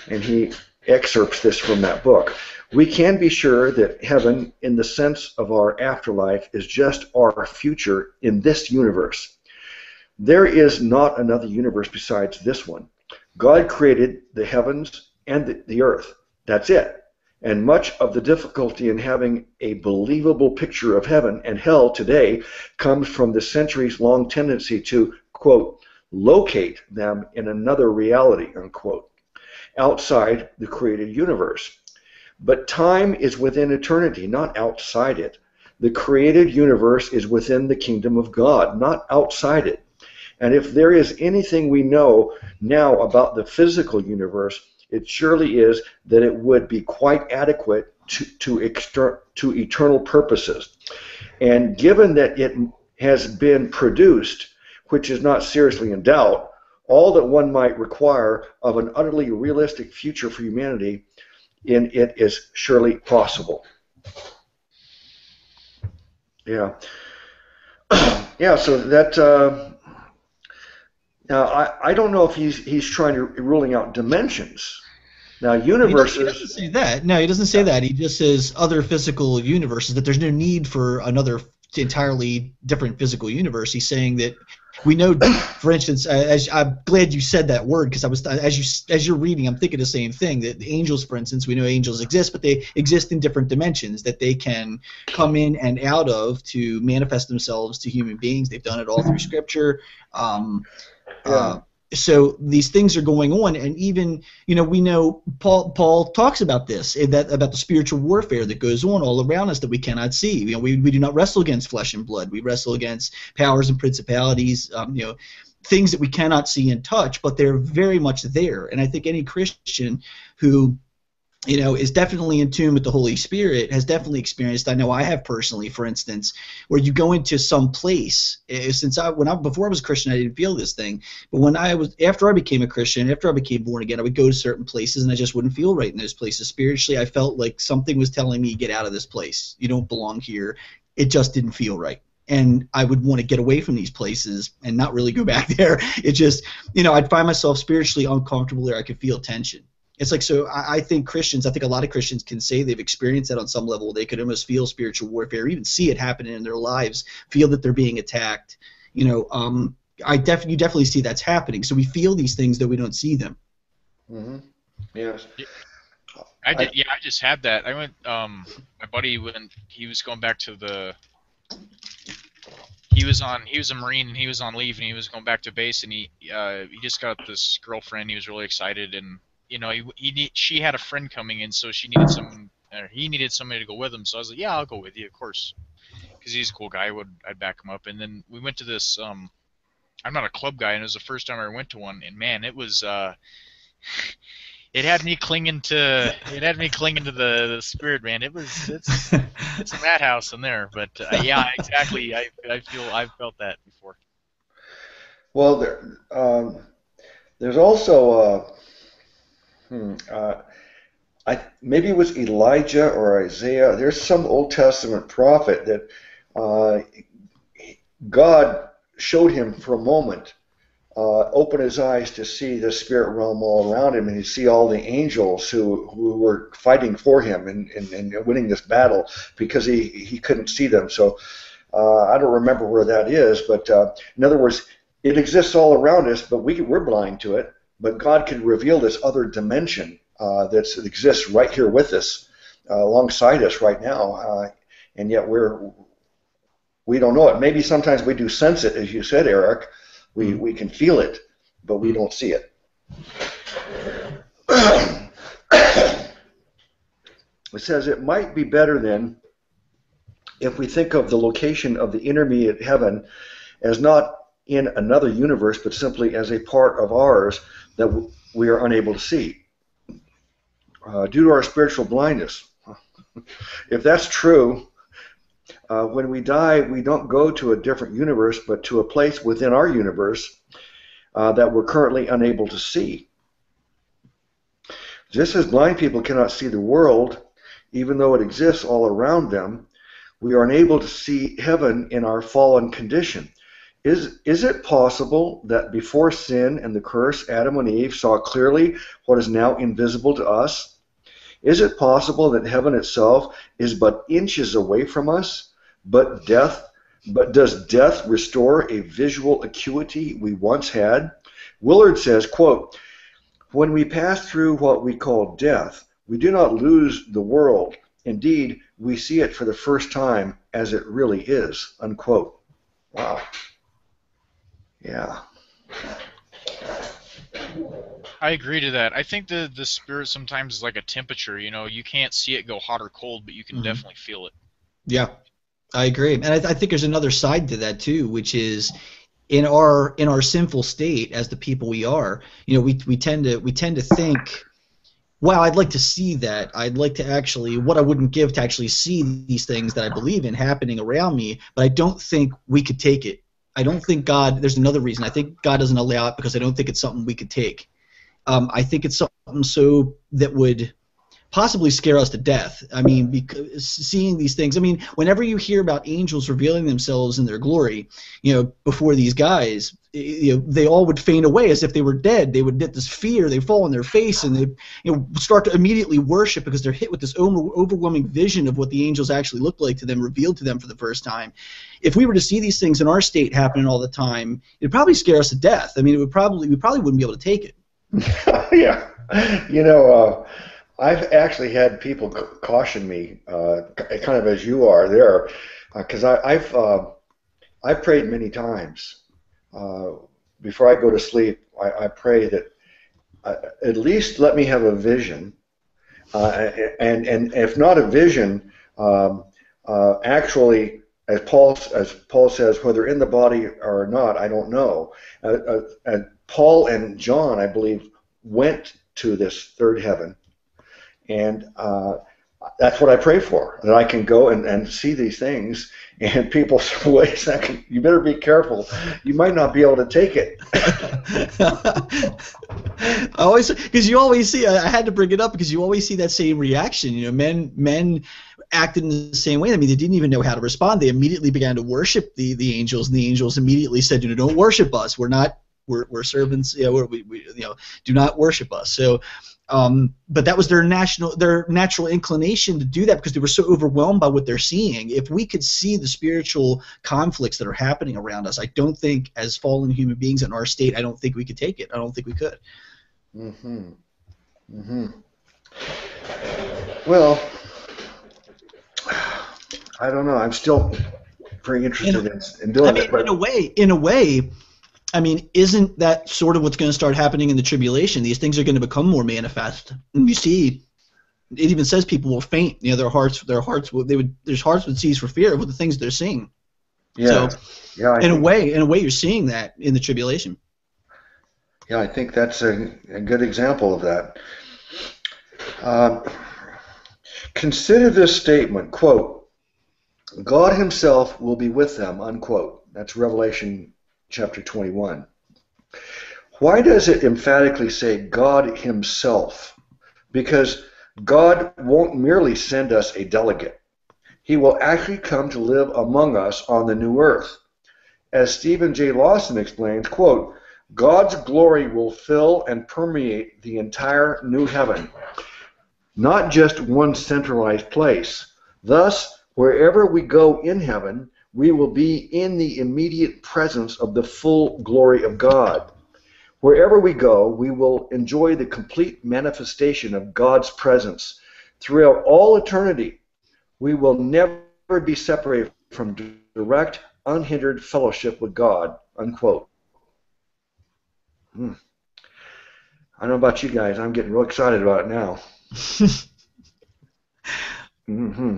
And he excerpts this from that book. We can be sure that heaven, in the sense of our afterlife, is just our future in this universe. There is not another universe besides this one. God created the heavens and the, the earth. That's it. And much of the difficulty in having a believable picture of heaven and hell today comes from the centuries long tendency to, quote, locate them in another reality, unquote, outside the created universe. But time is within eternity, not outside it. The created universe is within the kingdom of God, not outside it. And if there is anything we know now about the physical universe, it surely is that it would be quite adequate to, to, exter- to eternal purposes. And given that it has been produced, which is not seriously in doubt, all that one might require of an utterly realistic future for humanity in it is surely possible. Yeah. yeah, so that uh, now, I, I don't know if he's he's trying to ruling out dimensions. Now, universes. He doesn't, he doesn't say that. No, he doesn't say that. He just says other physical universes. That there's no need for another entirely different physical universe. He's saying that we know, for instance, as I'm glad you said that word because I was as you as you're reading, I'm thinking the same thing. That angels, for instance, we know angels exist, but they exist in different dimensions that they can come in and out of to manifest themselves to human beings. They've done it all through Scripture. Um, yeah. Uh, so these things are going on, and even you know we know Paul Paul talks about this eh, that about the spiritual warfare that goes on all around us that we cannot see. You know, we, we do not wrestle against flesh and blood. We wrestle against powers and principalities. Um, you know, things that we cannot see and touch, but they're very much there. And I think any Christian who you know, is definitely in tune with the Holy Spirit, has definitely experienced. I know I have personally, for instance, where you go into some place. Eh, since I, when I before I was a Christian, I didn't feel this thing, but when I was after I became a Christian, after I became born again, I would go to certain places and I just wouldn't feel right in those places. Spiritually, I felt like something was telling me, "Get out of this place. You don't belong here." It just didn't feel right and I would want to get away from these places and not really go back there. It just, you know, I'd find myself spiritually uncomfortable there. I could feel tension. It's like so. I, I, think Christians. I think a lot of Christians can say they've experienced that on some level. They could almost feel spiritual warfare, even see it happening in their lives, feel that they're being attacked. You know, um, I definitely you definitely see that's happening. So we feel these things though we don't see them. Mm-hmm. Yes. I did. Yeah, I just had that. I went. Um, my buddy when he was going back to the. He was on. He was a marine and he was on leave and he was going back to base and he uh, he just got this girlfriend. He was really excited and you know, he, he need, she had a friend coming in, so she needed some, or he needed somebody to go with him. So I was like, yeah, I'll go with you, of course, because he's a cool guy. I would I'd back him up. And then we went to this. Um, I'm not a club guy, and it was the first time I went to one. And man, it was. Uh, it had me clinging to it had me clinging to the, the spirit man it was it's it's a madhouse in there but uh, yeah exactly i i feel i've felt that before well there um, there's also uh, Hmm. Uh, I maybe it was Elijah or Isaiah. There's some Old Testament prophet that uh, God showed him for a moment, uh, open his eyes to see the spirit realm all around him, and he see all the angels who who were fighting for him and, and, and winning this battle because he he couldn't see them. So uh, I don't remember where that is, but uh, in other words, it exists all around us, but we we're blind to it but God can reveal this other dimension uh, that exists right here with us, uh, alongside us right now, uh, and yet we're we don't know it. Maybe sometimes we do sense it, as you said, Eric. We mm-hmm. we can feel it, but we don't see it. it says it might be better then if we think of the location of the intermediate heaven as not in another universe, but simply as a part of ours that we are unable to see uh, due to our spiritual blindness. if that's true, uh, when we die, we don't go to a different universe, but to a place within our universe uh, that we're currently unable to see. Just as blind people cannot see the world, even though it exists all around them, we are unable to see heaven in our fallen condition. Is, is it possible that before sin and the curse, Adam and Eve saw clearly what is now invisible to us? Is it possible that heaven itself is but inches away from us, but death but does death restore a visual acuity we once had? Willard says, quote, when we pass through what we call death, We do not lose the world. Indeed, we see it for the first time as it really is. Unquote. Wow. Yeah. I agree to that. I think the the spirit sometimes is like a temperature. You know, you can't see it go hot or cold, but you can Mhm. definitely feel it. Yeah, I agree, and I, I think there's another side to that too, which is in our in our sinful state as the people we are. You know, we we tend to we tend to think, wow, I'd like to see that. I'd like to actually what I wouldn't give to actually see these things that I believe in happening around me, but I don't think we could take it. I don't think God. There's another reason. I think God doesn't allow it because I don't think it's something we could take. Um, I think it's something so that would possibly scare us to death. I mean, because seeing these things. I mean, whenever you hear about angels revealing themselves in their glory, you know, before these guys, you know, they all would faint away as if they were dead. They would get this fear. They fall on their face and they, you know, start to immediately worship because they're hit with this over- overwhelming vision of what the angels actually look like to them, revealed to them for the first time. If we were to see these things in our state happening all the time, it'd probably scare us to death. I mean, it would probably we probably wouldn't be able to take it. yeah. You know, uh, I've actually had people caution me, uh, kind of as you are there, because I I've uh, I've prayed many times. Uh, before I go to sleep, I, I pray that uh, at least let me have a vision, uh, and and if not a vision, um, uh, actually, as Paul as Paul says, whether in the body or not, I don't know. Uh, uh, and Paul and John, I believe, went to this third heaven, and uh, that's what I pray for. That I can go and, and see these things, and people say, "Wait a second, you better be careful. You might not be able to take it." I always because you always see I had to bring it up because you always see that same reaction. You know, men men acted in the same way. I mean, they didn't even know how to respond. They immediately began to worship the the angels, and the angels immediately said, "You know, don't worship us. We're not we're, we're servants. You know, we're, we, we you know do not worship us." So. Um, but that was their national, their natural inclination to do that because they were so overwhelmed by what they're seeing. If we could see the spiritual conflicts that are happening around us, I don't think, as fallen human beings in our state, I don't think we could take it. I don't think we could. Mm-hmm. Mm-hmm. Well, I don't know. I'm still very interested in, in doing I mean, it, but in a way, in a way, I mean, isn't that sort of what's going to start happening in the tribulation? These things are going to become more manifest. And you see, it even says people will faint. You know, their hearts, their hearts, will, they would, their hearts would seize for fear with the things they're seeing. yeah, So, yeah, I in a way, in a way, you're seeing that in the tribulation. yeah, I think that's a, a good example of that. Um, consider this statement: "Quote: God Himself will be with them." Unquote. That's Revelation chapter 21. Why does it emphatically say God Himself? Because God won't merely send us a delegate. He will actually come to live among us on the new earth. As Stephen J. Lawson explains, quote, God's glory will fill and permeate the entire new heaven, not just one centralized place. Thus, wherever we go in heaven, we will be in the immediate presence of the full glory of God. Wherever we go, we will enjoy the complete manifestation of God's presence throughout all eternity. We will never be separated from direct, unhindered fellowship with God. Unquote. Hmm. I don't know about you guys. I'm getting real excited about it now. hmm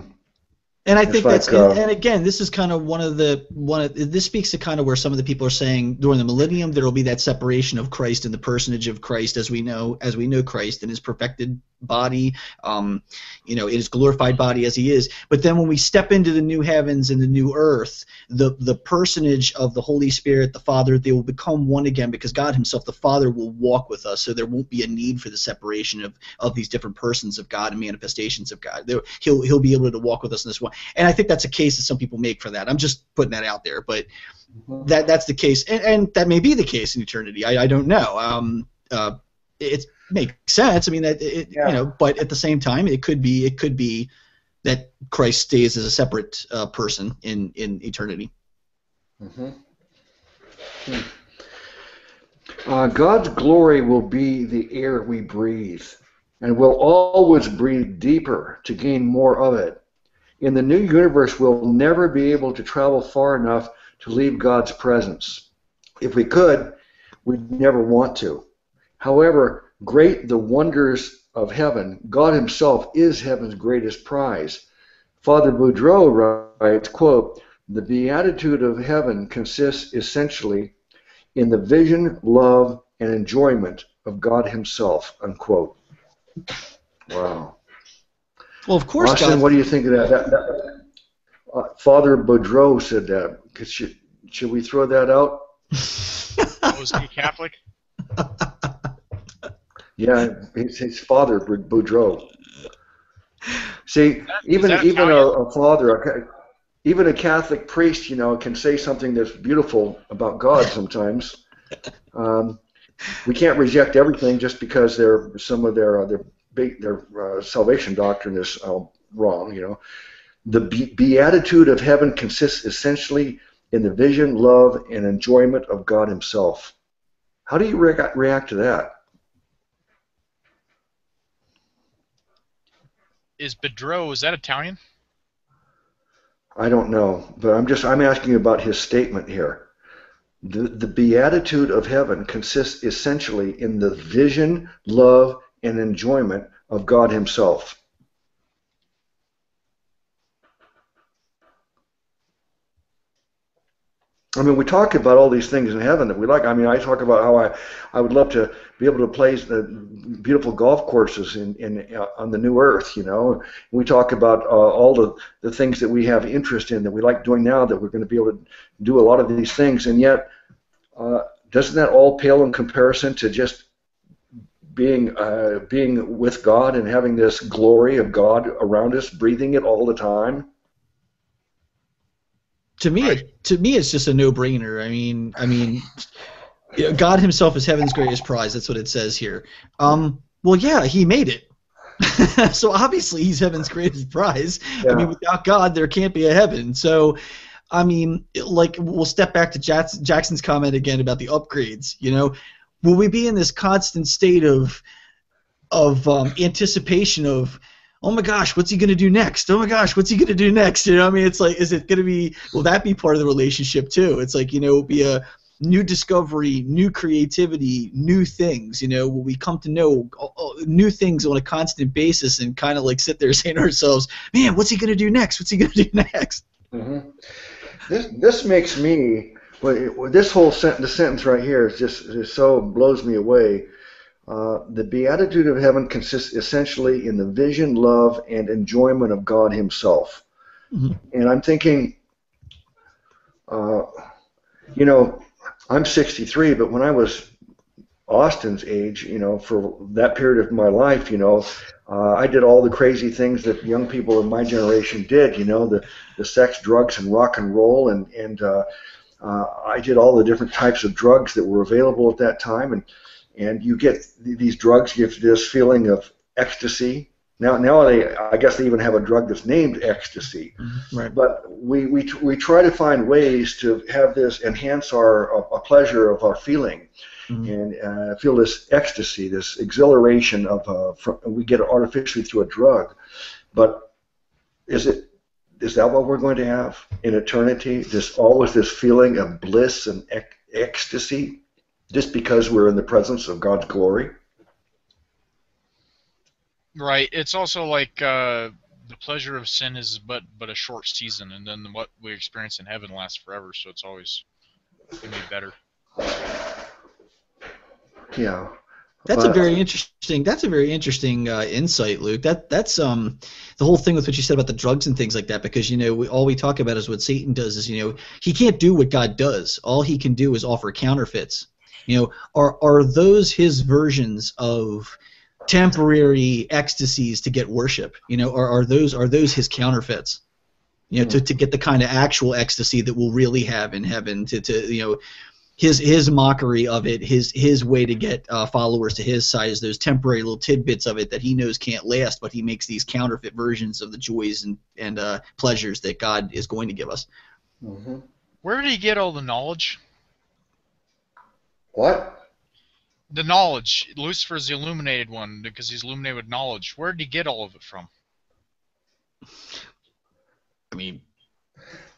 And I think like, that's uh, and, and again, this is kind of one of the one of this speaks to kind of where some of the people are saying during the millennium there will be that separation of Christ and the personage of Christ as we know as we know Christ and his perfected body, um, you know, his glorified body as he is. But then when we step into the new heavens and the new earth, the the personage of the Holy Spirit, the Father, they will become one again because God Himself, the Father, will walk with us. So there won't be a need for the separation of of these different persons of God and manifestations of God. He'll he'll be able to walk with us in this one. And I think that's a case that some people make for that. I'm just putting that out there, but that that's the case, and, and that may be the case in eternity. I, I don't know. Um, uh, it makes sense. I mean, that it, Yeah. you know, but at the same time, it could be it could be that Christ stays as a separate uh, person in in eternity. hmm Uh, God's glory will be the air we breathe. and we'll always breathe deeper to gain more of it. In the new universe, we'll never be able to travel far enough to leave God's presence. If we could, we'd never want to. However, great the wonders of heaven, God Himself is heaven's greatest prize. Father Boudreau writes, quote, the beatitude of heaven consists essentially in the vision, love, and enjoyment of God Himself. Unquote. Wow. Well, of course, Austin, God. what do you think of that? that, that uh, Father Boudreau said that. Could, should, should we throw that out? Was he Catholic? Yeah, his, his father, Boudreau. See, that- even even a, a father, a, even a Catholic priest, you know, can say something that's beautiful about God sometimes. Um, we can't reject everything just because their some of their uh, their their uh, salvation doctrine is uh, wrong. You know, the be- beatitude of heaven consists essentially in the vision, love, and enjoyment of God Himself. How do you re- react to that? Is Bedreau, is that Italian? I don't know, but I'm just I'm asking about his statement here. The, the beatitude of heaven consists essentially in the vision, love, and enjoyment of God Himself. I mean, we talk about all these things in heaven that we like. I mean, I talk about how I, I would love to be able to play the beautiful golf courses in, in uh, on the new earth. You know, we talk about uh, all the, the things that we have interest in that we like doing now that we're going to be able to do a lot of these things, and yet, uh, doesn't that all pale in comparison to just being uh, being with God and having this glory of God around us, breathing it all the time? To me, it, to me, it's just a no-brainer. I mean, I mean, God Himself is heaven's greatest prize. That's what it says here. Um, well, yeah, He made it. so obviously, He's heaven's greatest prize. I mean, without God, there can't be a heaven. So, I mean, like, we'll step back to Jackson's comment again about the upgrades. You know, will we be in this constant state of of um, anticipation of oh my gosh, what's he going to do next? Oh my gosh, what's he going to do next? You know, I mean, it's like, is it going to be, will that be part of the relationship too? It's like, you know, it'll be a new discovery, new creativity, new things, you know, will we come to know uh, uh, new things on a constant basis and kind of like sit there saying to ourselves, man, what's he going to do next? What's he going to do next? Mm-hmm. This this makes me well, this whole sentence, the sentence right here is just is so blows me away. Uh, the beatitude of heaven consists essentially in the vision, love, and enjoyment of God Himself. Mhm. And I'm thinking, uh, you know, I'm 63, but when I was Austin's age, you know, for that period of my life, you know, uh, I did all the crazy things that young people in my generation did. You know, the the sex, drugs, and rock and roll, and and uh, uh, I did all the different types of drugs that were available at that time, and and you get these drugs give this feeling of ecstasy. Now, now they, I guess they even have a drug that's named ecstasy. Right. But we, we, we try to find ways to have this enhance our a, pleasure of our feeling, Mhm. and uh, feel this ecstasy, this exhilaration of uh, from, we get it artificially through a drug. But is it is that what we're going to have in eternity? This always this feeling of bliss and ec- ecstasy, just because we're in the presence of God's glory. Right. It's also like uh, the pleasure of sin is but but a short season, and then what we experience in heaven lasts forever. So it's always gonna be better. Yeah. That's a very interesting. That's a very interesting uh, insight, Luke. That that's um the whole thing with what you said about the drugs and things like that. Because you know we, all we talk about is what Satan does. Is you know he can't do what God does. All he can do is offer counterfeits. You know, are are those his versions of temporary ecstasies to get worship? You know, are are those are those his counterfeits? You know, to, to get the kind of actual ecstasy that we'll really have in heaven. To to you know his his mockery of it, his his way to get uh, followers to his side is those temporary little tidbits of it that he knows can't last, but he makes these counterfeit versions of the joys and and uh, pleasures that God is going to give us. hmm Where did he get all the knowledge? What? the knowledge. Lucifer's the illuminated one because he's illuminated with knowledge. Where did he get all of it from? I mean,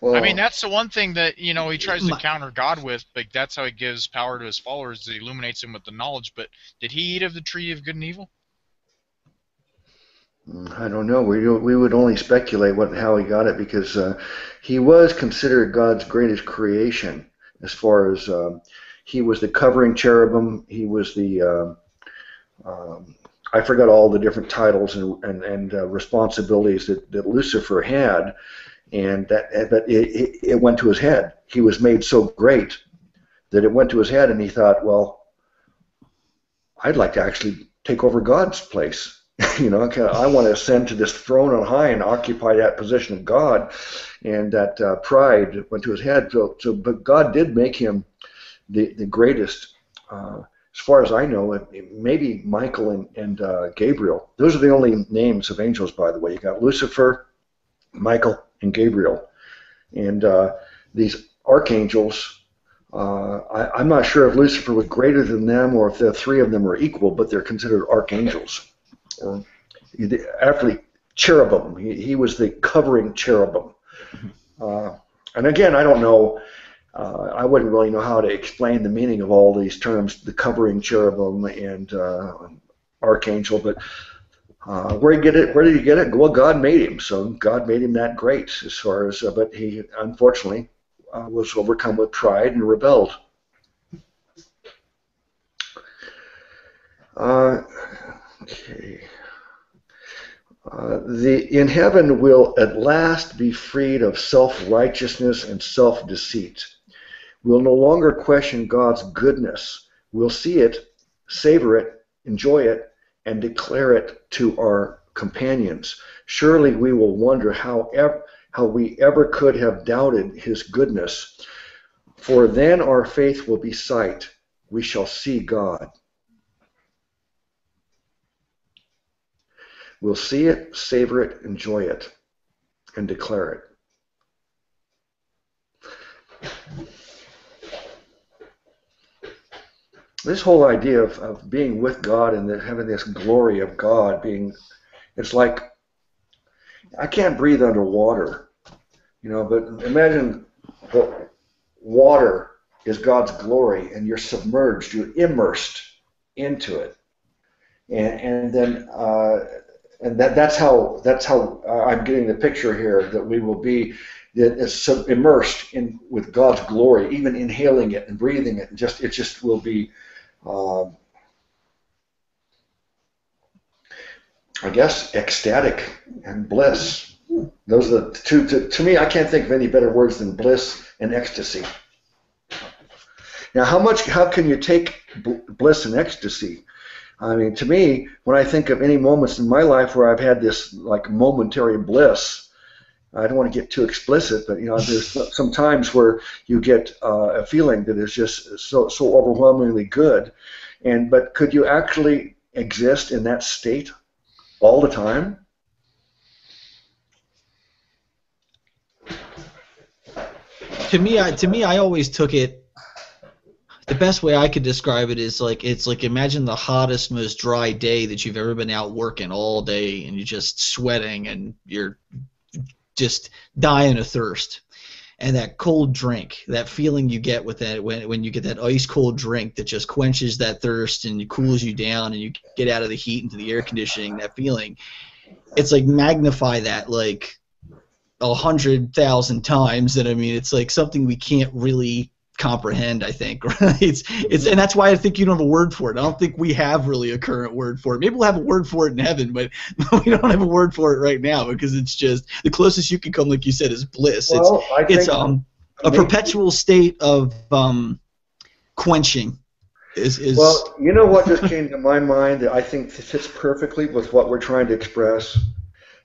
Well, I mean, that's the one thing that you know he tries to My- counter God with. Like that's how he gives power to his followers. He illuminates him with the knowledge. But did he eat of the tree of good and evil? I don't know. We we would only speculate what how he got it because uh, he was considered God's greatest creation as far as um, he was the covering cherubim. He was the um um, I forgot all the different titles and and, and uh, responsibilities that, that Lucifer had, and that but it, it, it went to his head. He was made so great that it went to his head, and he thought, well, I'd like to actually take over God's place. you know, I want to ascend to this throne on high and occupy that position of God, and that uh, pride went to his head. So, so, but God did make him the the greatest. Uh, as far as I know, it, it- maybe Michael and, and uh, Gabriel. Those are the only names of angels, by the way. You got Lucifer, Michael, and Gabriel, and uh, these archangels. Uh, I, I'm not sure if Lucifer was greater than them or if the three of them are equal, but they're considered archangels or actually cherubim. He, he was the covering cherubim. Uh, and again, I don't know. Uh, I wouldn't really know how to explain the meaning of all these terms, the covering cherubim and uh, archangel. But uh, where he get it? Where did he get it? Well, God made him, so God made him that great. As far as, uh, but he unfortunately uh, was overcome with pride and rebelled. Uh, okay. Uh, the in heaven will at last be freed of self-righteousness and self-deceit. We'll no longer question God's goodness. We'll see it, savor it, enjoy it, and declare it to our companions. Surely we will wonder how ev- how we ever could have doubted His goodness. For then our faith will be sight. We shall see God. We'll see it, savor it, enjoy it, and declare it. This whole idea of, of being with God and having this glory of God being, it's like, I can't breathe underwater, you know, but imagine the water is God's glory and you're submerged, you're immersed into it. And, and then uh, and that that's how that's how uh, I'm getting the picture here that we will be that is immersed in with God's glory, even inhaling it and breathing it, and just it just will be, um, I guess, ecstatic and bliss. Those are the two. To, to me, I can't think of any better words than bliss and ecstasy. Now, how much? How can you take bliss and ecstasy? I mean, to me, when I think of any moments in my life where I've had this like momentary bliss, I don't want to get too explicit, but you know, there's some times where you get uh, a feeling that is just so so overwhelmingly good, and but could you actually exist in that state all the time? to me, I to me, I always took it. The best way I could describe it is like it's like imagine the hottest, most dry day that you've ever been out working all day, and you're just sweating and you're just dying of thirst. And that cold drink, that feeling you get with that when when you get that ice cold drink that just quenches that thirst and cools you down, and you get out of the heat into the air conditioning. That feeling, it's like magnify that like a hundred thousand times and I mean it's like something we can't really comprehend I think right? It's it's and that's why I think you don't have a word for it. I don't think we have really a current word for it. Maybe we'll have a word for it in heaven but we don't have a word for it right now because it's just the closest you can come like you said is bliss. It's Well, I it's um a perpetual state of um quenching is is Well, you know what just came to my mind that I think fits perfectly with what we're trying to express.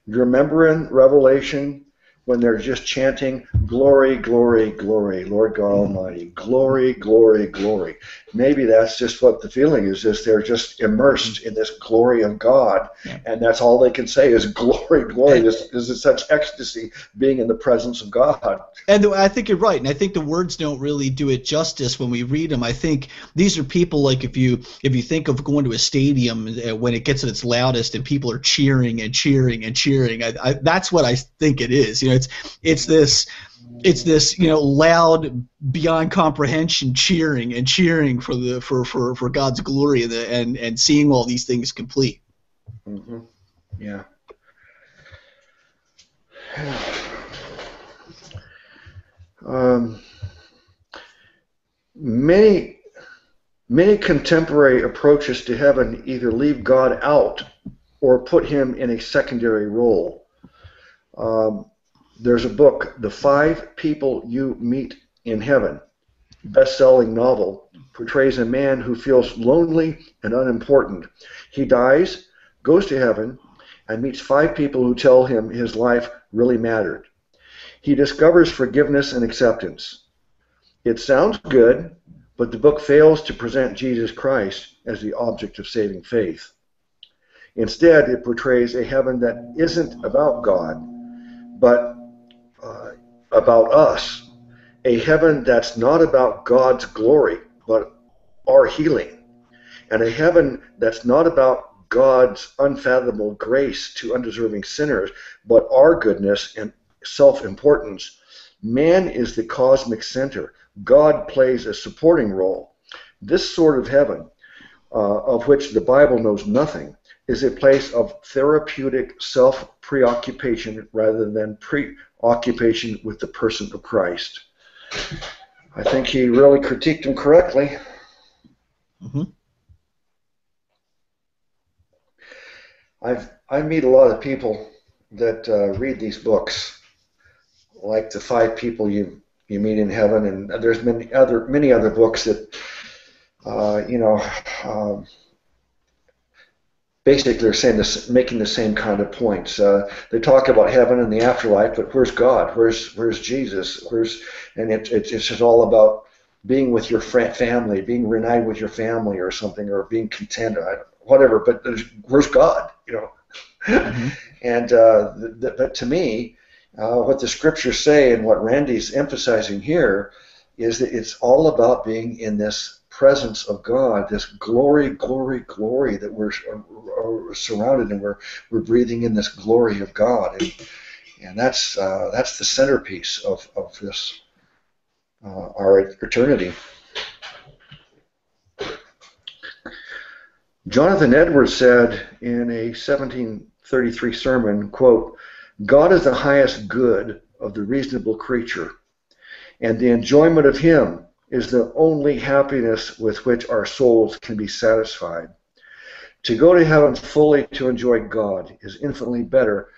You remember in Revelation when they're just chanting glory, glory, glory, Lord God Almighty, glory, glory, glory. Maybe that's just what the feeling is, is they're just immersed in this glory of God, Yeah. and that's all they can say is glory, glory. This, this is such ecstasy being in the presence of God. And the, I think you're right, and I think the words don't really do it justice when we read them. I think these are people like if you if you think of going to a stadium uh, when it gets at its loudest and people are cheering and cheering and cheering. I, I, that's what I think it is. You know, it's it's this it's this you know loud beyond comprehension cheering and cheering for the for for, for God's glory and, the, and and seeing all these things complete. hmm Yeah. Um, many, many contemporary approaches to heaven either leave God out or put him in a secondary role. Um, there's a book, The Five People You Meet in Heaven, best-selling novel, portrays a man who feels lonely and unimportant. He dies, goes to heaven, and meets five people who tell him his life really mattered. He discovers forgiveness and acceptance. It sounds good, but the book fails to present Jesus Christ as the object of saving faith. Instead, it portrays a heaven that isn't about God, but about us. A heaven that's not about God's glory, but our healing. And a heaven that's not about God's unfathomable grace to undeserving sinners, but our goodness and self importance. Man is the cosmic center. God plays a supporting role. This sort of heaven, uh, of which the Bible knows nothing, is a place of therapeutic self preoccupation rather than preoccupation with the person of Christ. I think he really critiqued him correctly. Mhm. I've I meet a lot of people that uh, read these books, like the five people you you meet in heaven, and there's many other many other books that uh, you know. Um, basically, they're saying this, making the same kind of points. Uh, they talk about heaven and the afterlife, but where's God? Where's where's Jesus? Where's and it, it, it's just all about being with your fr- family, being reunited with your family, or something, or being content, whatever. But there's, where's God? You know. Mhm. And uh, th- th- but to me, uh, what the scriptures say and what Randy's emphasizing here is that it's all about being in this presence of God, this glory, glory, glory that we're, are surrounded and we're we're breathing in this glory of God, and and that's uh, that's the centerpiece of of this uh, our eternity. Jonathan Edwards said in a 1733 sermon, quote, God is the highest good of the reasonable creature, and the enjoyment of him is the only happiness with which our souls can be satisfied. To go to heaven fully to enjoy God is infinitely better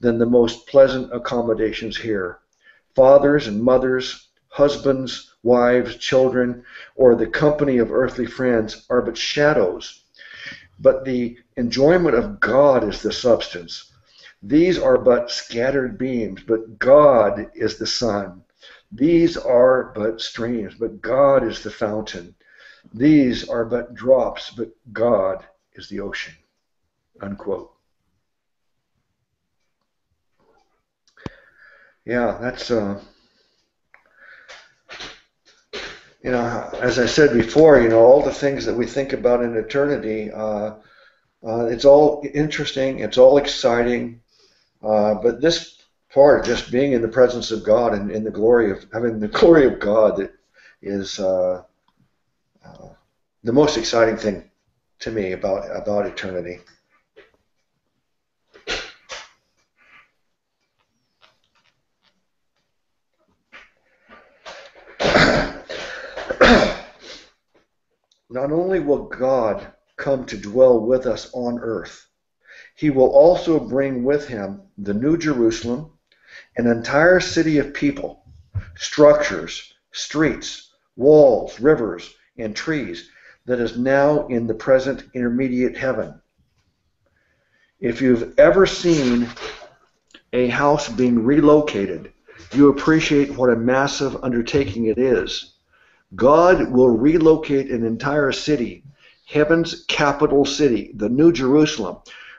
than the most pleasant accommodations here. Fathers and mothers, husbands, wives, children, or the company of earthly friends are but shadows but the enjoyment of God is the substance. These are but scattered beams, but God is the sun. These are but streams, but God is the fountain. These are but drops, but God is the ocean. Unquote. Yeah, that's uh, you know, as I said before, you know, all the things that we think about in eternity, uh, uh, it's all interesting, it's all exciting, uh, but this part, of just being in the presence of God and in the glory of having the glory of God, that is uh, uh, the most exciting thing to me about about eternity. Not only will God come to dwell with us on earth, he will also bring with him the New Jerusalem, an entire city of people, structures, streets, walls, rivers, and trees that is now in the present intermediate heaven. If you've ever seen a house being relocated, you appreciate what a massive undertaking it is. God will relocate an entire city, heaven's capital city, the New Jerusalem,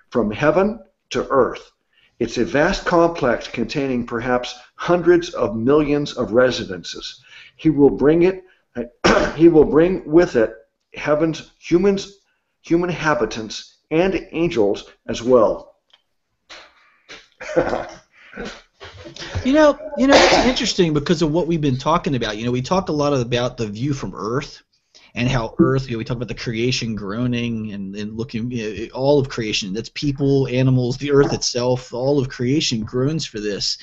from heaven to earth. It's a vast complex containing perhaps hundreds of millions of residences. He will bring it he will bring with it heaven's humans human inhabitants and angels as well. You know, you know, it's interesting because of what we've been talking about. You know, we talked a lot about the view from Earth and how Earth. You know, we talk about the creation groaning and, and looking, you know, all of creation. That's people, animals, the Earth itself. All of creation groans for this.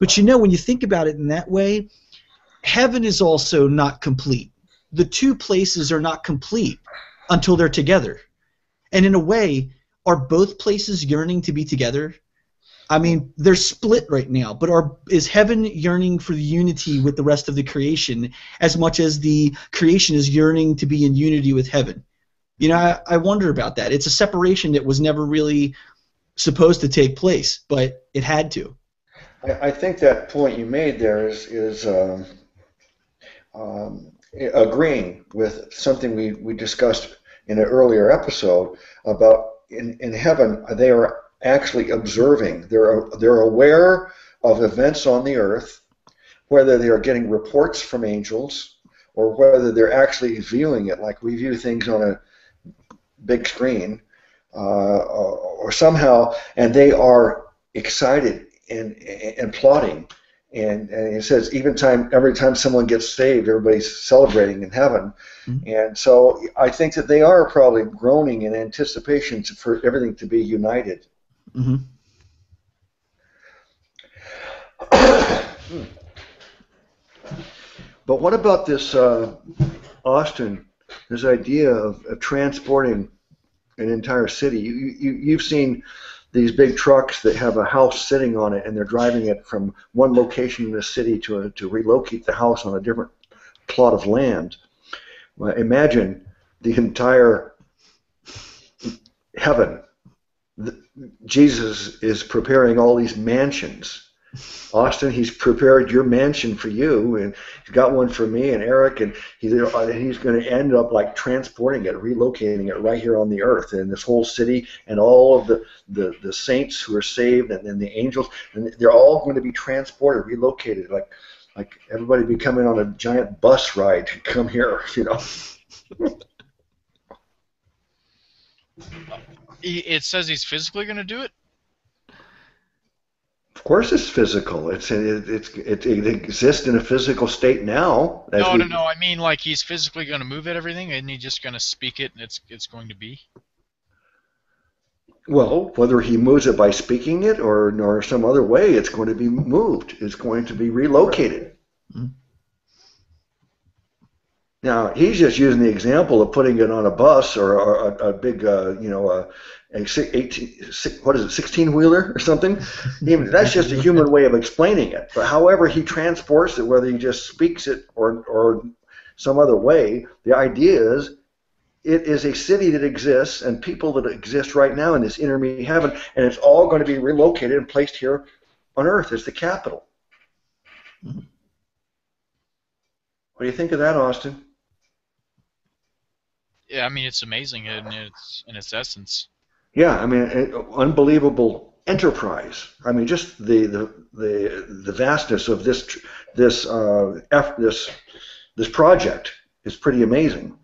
But you know, when you think about it in that way, heaven is also not complete. The two places are not complete until they're together. And in a way, are both places yearning to be together? I mean, they're split right now, but are is heaven yearning for the unity with the rest of the creation as much as the creation is yearning to be in unity with heaven? You know, I, I wonder about that. It's a separation that was never really supposed to take place, but it had to. I, I think that point you made there is is um, um, agreeing with something we, we discussed in an earlier episode about in, in heaven they are actually observing. They're, they're aware of events on the earth, whether they are getting reports from angels or whether they're actually viewing it like we view things on a big screen, uh, or, or, somehow, and they are excited and, and plotting. And, and it says even time every time someone gets saved, everybody's celebrating in heaven. Mm-hmm. And so I think that they are probably groaning in anticipation for everything to be united. Mm-hmm. but what about this, uh, Austin? This idea of, of, transporting an entire city. You, you, you've seen these big trucks that have a house sitting on it, and they're driving it from one location in the city to a, to relocate the house on a different plot of land. Well, imagine the entire heaven Jesus is preparing all these mansions. Austin, he's prepared your mansion for you, and he's got one for me and Eric, and he's, he's going to end up like transporting it, relocating it right here on the earth, and this whole city, and all of the, the, the saints who are saved, and then the angels, and they're all going to be transported, relocated, like like everybody be coming on a giant bus ride to come here, you know. it says he's physically going to do it. Of course, it's physical. It's it, it's it, it exists in a physical state now. No, we, no, no. I mean, like he's physically going to move it, everything, and he's just going to speak it, and it's it's going to be. Well, whether he moves it by speaking it or or some other way, it's going to be moved. It's going to be relocated. Mm-hmm. Now he's just using the example of putting it on a bus or, a, a, big, uh, you know, a, a 18, what is it, 16 wheeler or something. That's just a human way of explaining it. But however he transports it, whether he just speaks it or or some other way, the idea is it is a city that exists and people that exist right now in this intermediate heaven, and it's all going to be relocated and placed here on Earth as the capital. Mm-hmm. What do you think of that, Austin? Yeah, I mean it's amazing in its in its essence. Yeah, I mean it, unbelievable enterprise. I mean just the the the, the vastness of this this uh, F, this this project is pretty amazing.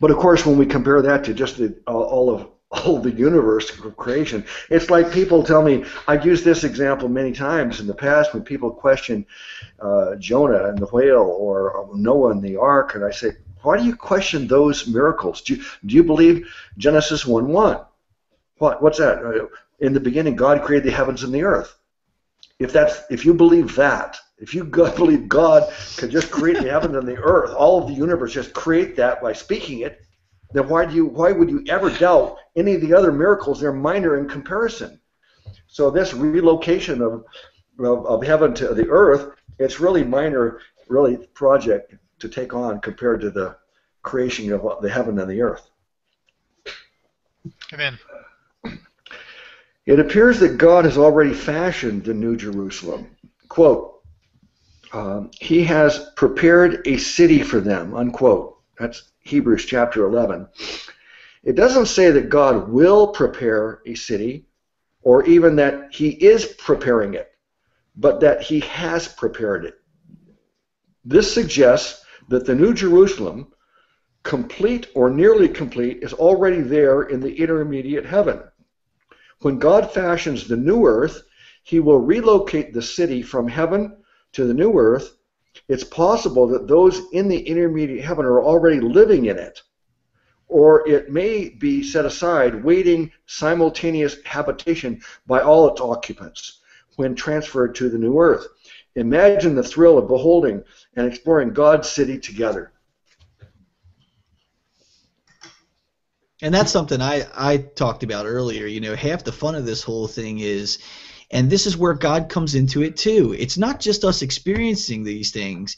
But of course, when we compare that to just the, all of all the universe of creation. It's like people tell me, I've used this example many times in the past when people question uh, Jonah and the whale or Noah and the ark, and I say, why do you question those miracles? Do you, do you believe Genesis 1 1? What, what's that? Uh, in the beginning, God created the heavens and the earth. If that's if you believe that, if you believe God could just create the heavens and the earth, all of the universe, just create that by speaking it, then why do you why would you ever doubt any of the other miracles? They're minor in comparison. So this relocation of of, of heaven to the earth, it's really minor, really project to take on compared to the creation of the heaven and the earth. Amen. It appears that God has already fashioned the New Jerusalem. Quote, um, He has prepared a city for them, unquote. That's Hebrews chapter 11. It doesn't say that God will prepare a city or even that He is preparing it, but that He has prepared it. This suggests that the New Jerusalem, complete or nearly complete, is already there in the intermediate heaven. When God fashions the new earth, he will relocate the city from heaven to the new earth. It's possible that those in the intermediate heaven are already living in it. Or it may be set aside, waiting simultaneous habitation by all its occupants when transferred to the new earth. Imagine the thrill of beholding and exploring God's city together. And that's something I, I talked about earlier. You know, half the fun of this whole thing is, and this is where God comes into it too. It's not just us experiencing these things,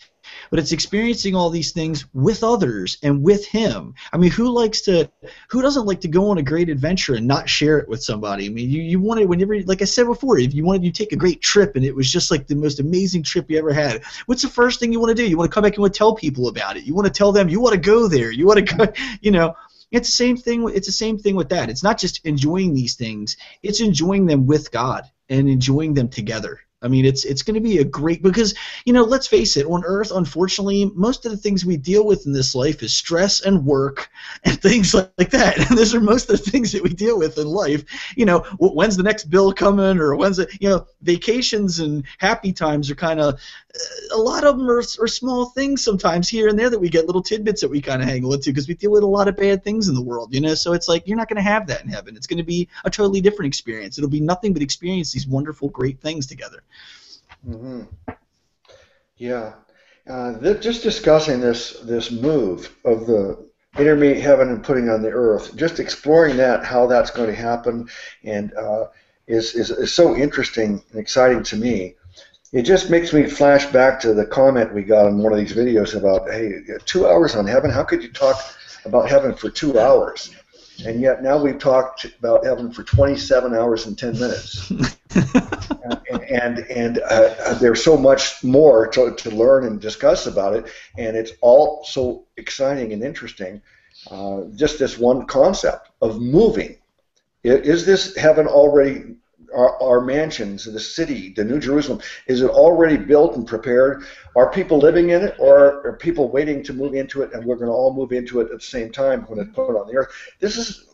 but it's experiencing all these things with others and with Him. I mean, who likes to, who doesn't like to go on a great adventure and not share it with somebody? I mean, you, you want it whenever, like I said before, if you wanted to take a great trip and it was just like the most amazing trip you ever had, what's the first thing you want to do? You want to come back and want to tell people about it. You want to tell them you want to go there. You want to go, you know. It's the same thing. It's the same thing with that. It's not just enjoying these things; it's enjoying them with God and enjoying them together. I mean, it's it's going to be a great because you know, let's face it. On Earth, unfortunately, most of the things we deal with in this life is stress and work and things like like that. And those are most of the things that we deal with in life. You know, when's the next bill coming, or when's it? You know, vacations and happy times are kind of a lot of them are, are small things sometimes here and there that we get little tidbits that we kind of hang on to because we deal with a lot of bad things in the world, you know. So it's like you're not going to have that in heaven. It's going to be a totally different experience. It'll be nothing but experience these wonderful, great things together. Mm-hmm. Yeah, uh, th- just discussing this this move of the intermediate heaven and putting on the earth, just exploring that, how that's going to happen, and uh, is, is is so interesting and exciting to me it just makes me flash back to the comment we got on one of these videos about, hey, two hours on heaven? How could you talk about heaven for two hours? And yet now we've talked about heaven for 27 hours and 10 minutes. and and, and uh, there's so much more to, to learn and discuss about it, and it's all so exciting and interesting. Uh, just this one concept of moving. Is this heaven already our, our mansions, the city, the New Jerusalem, is it already built and prepared? Are people living in it, or are people waiting to move into it, and we're going to all move into it at the same time when it's put on the earth? This is,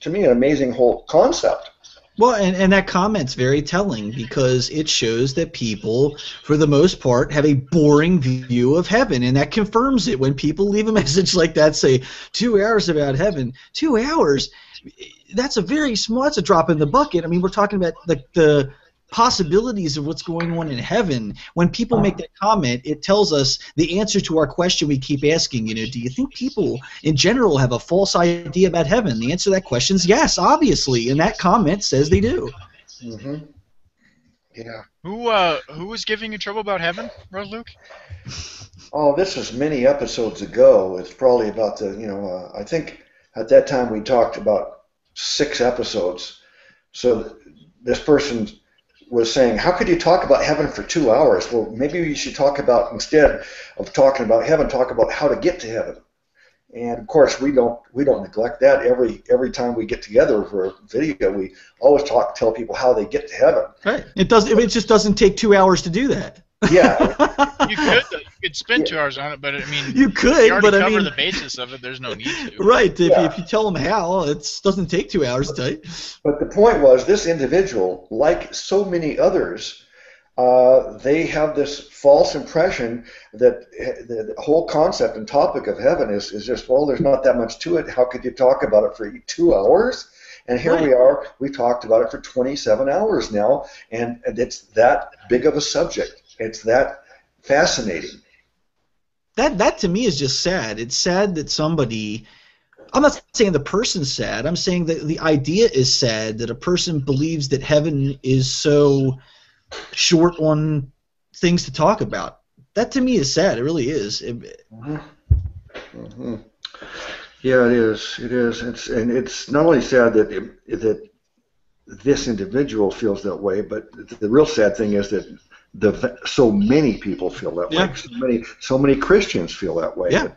to me, an amazing whole concept. Well, and, and that comment's very telling because it shows that people, for the most part, have a boring view of heaven, and that confirms it when people leave a message like that, say, two hours about heaven. Two hours? That's a very small. That's a drop in the bucket. I mean, we're talking about the the possibilities of what's going on in heaven. When people make that comment, it tells us the answer to our question we keep asking. You know, do you think people in general have a false idea about heaven? The answer to that question is yes, obviously, and that comment says they do. Mm-hmm. Yeah. Who uh who was giving you trouble about heaven, Rose Luke? Oh, this was many episodes ago. It's probably about the you know uh, I think at that time we talked about six episodes. So this person was saying, how could you talk about heaven for two hours? Well, maybe you should talk about instead of talking about heaven, talk about how to get to heaven. And of course, we don't we don't neglect that. Every every time we get together for a video, we always talk tell people how they get to heaven. Right. It does. It just doesn't take two hours to do that. Yeah. you could you could spend two hours on it, but I mean, you could, you but I mean, the basis of it. There's no need to. Right. If, yeah. if you tell them how, it doesn't take two hours to tell. But the point was, this individual, like so many others, uh, they have this false impression that the whole concept and topic of heaven is, is just, well, there's not that much to it. How could you talk about it for two hours? And here Right. we are, we talked about it for 27 hours now, and, and it's that big of a subject. It's that fascinating. That that to me is just sad. It's sad that somebody. I'm not saying the person's sad. I'm saying that the idea is sad that a person believes that heaven is so short on things to talk about. That to me is sad. It really is. It- hmm Yeah, it is. It is. It's and it's not only sad that it, that this individual feels that way, but the real sad thing is that the so many people feel that Yeah. way. So many, so many Christians feel that way. Yeah.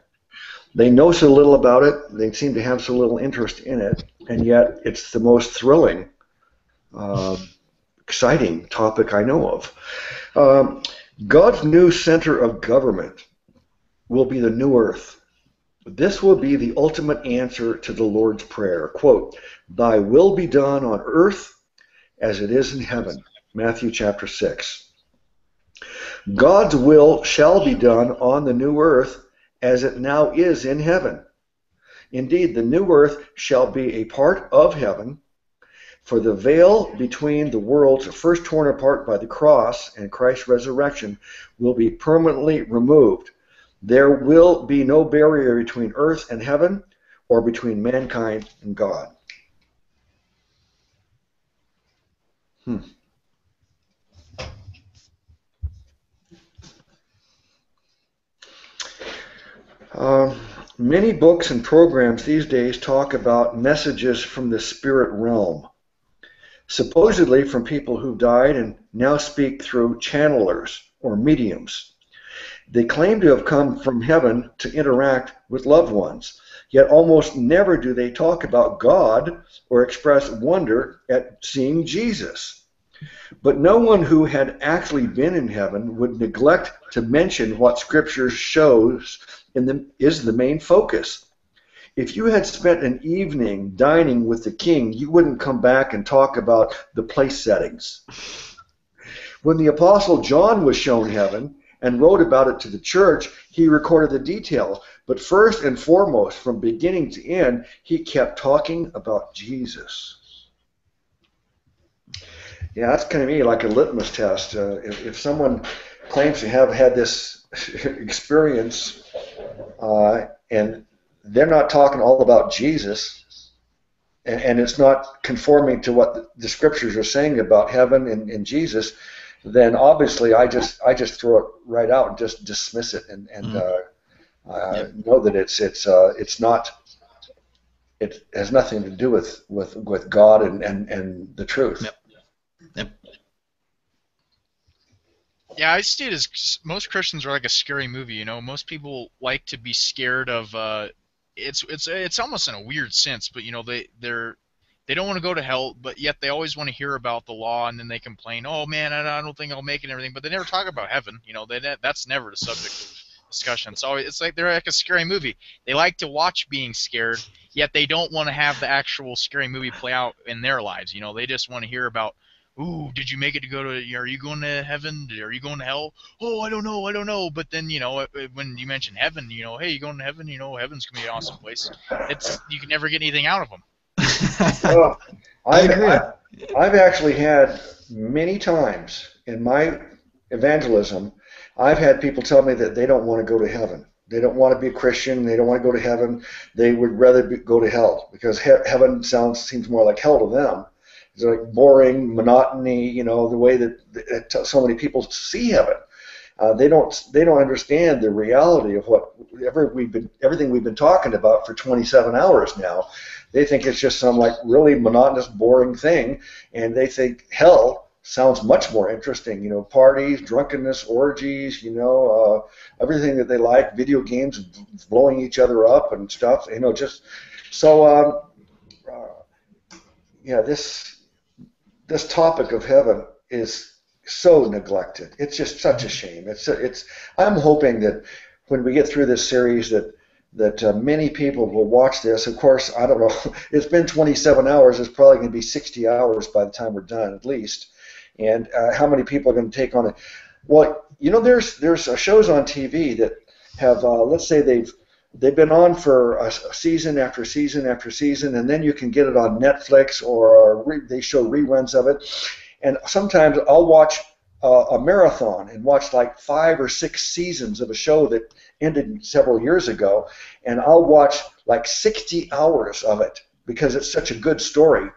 They know so little about it. They seem to have so little interest in it, and yet it's the most thrilling, uh, exciting topic I know of. Um, God's new center of government will be the new earth. This will be the ultimate answer to the Lord's Prayer. Quote, Thy will be done on earth as it is in heaven. Matthew chapter 6. God's will shall be done on the new earth as it now is in heaven. Indeed, the new earth shall be a part of heaven, for the veil between the worlds first torn apart by the cross and Christ's resurrection will be permanently removed. There will be no barrier between earth and heaven or between mankind and God. Hmm. Um, many books and programs these days talk about messages from the spirit realm, supposedly from people who died and now speak through channelers or mediums. They claim to have come from heaven to interact with loved ones, yet almost never do they talk about God or express wonder at seeing Jesus. But no one who had actually been in heaven would neglect to mention what Scripture shows the, is the main focus. If you had spent an evening dining with the king, you wouldn't come back and talk about the place settings. When the Apostle John was shown heaven and wrote about it to the church, he recorded the details. But first and foremost, from beginning to end, he kept talking about Jesus. Yeah, that's kind of me like a litmus test. Uh, if, if someone claims to have had this experience uh, and they're not talking all about Jesus, and, and, it's not conforming to what the, the scriptures are saying about heaven and, and, Jesus, then obviously I just I just throw it right out and just dismiss it and, and mm. uh, yep. know that it's it's uh, it's not it has nothing to do with with, with God and, and, and the truth. Yep. Yeah, I see it as most Christians are like a scary movie. You know, most people like to be scared of. Uh, it's it's it's almost in a weird sense, but you know they they're they don't want to go to hell, but yet they always want to hear about the law, and then they complain, "Oh man, I, don't think I'll make it," and everything. But they never talk about heaven. You know, they that's never the subject of discussion. It's always it's like they're like a scary movie. They like to watch being scared, yet they don't want to have the actual scary movie play out in their lives. You know, they just want to hear about ooh, did you make it to go to? Are you going to heaven? Are you going to hell? Oh, I don't know, I don't know. But then you know, when you mention heaven, you know, hey, you going to heaven? You know, heaven's gonna be an awesome place. It's you can never get anything out of them. well, I I've, agree. I've, I've actually had many times in my evangelism, I've had people tell me that they don't want to go to heaven. They don't want to be a Christian. They don't want to go to heaven. They would rather be, go to hell because he- heaven sounds seems more like hell to them it's like boring, monotony. You know, the way that, that so many people see heaven. Uh, they don't they don't understand the reality of what ever we've been everything we've been talking about for 27 hours now. They think it's just some like really monotonous, boring thing, and they think hell sounds much more interesting. You know, parties, drunkenness, orgies. You know, uh, everything that they like, video games, blowing each other up and stuff. You know, just so. Um, uh, yeah, this this topic of heaven is so neglected. It's just such a shame. It's it's. I'm hoping that when we get through this series that that uh, many people will watch this. Of course, I don't know. It's been 27 hours. It's probably going to be 60 hours by the time we're done, at least. And uh, how many people are going to take on it? Well, you know, there's there's uh, shows on TV that have, uh, let's say they've they've been on for a, season after season after season, and then you can get it on Netflix or re, they show reruns of it. And sometimes I'll watch uh, a marathon and watch like five or six seasons of a show that ended several years ago, and I'll watch like 60 hours of it because it's such a good story.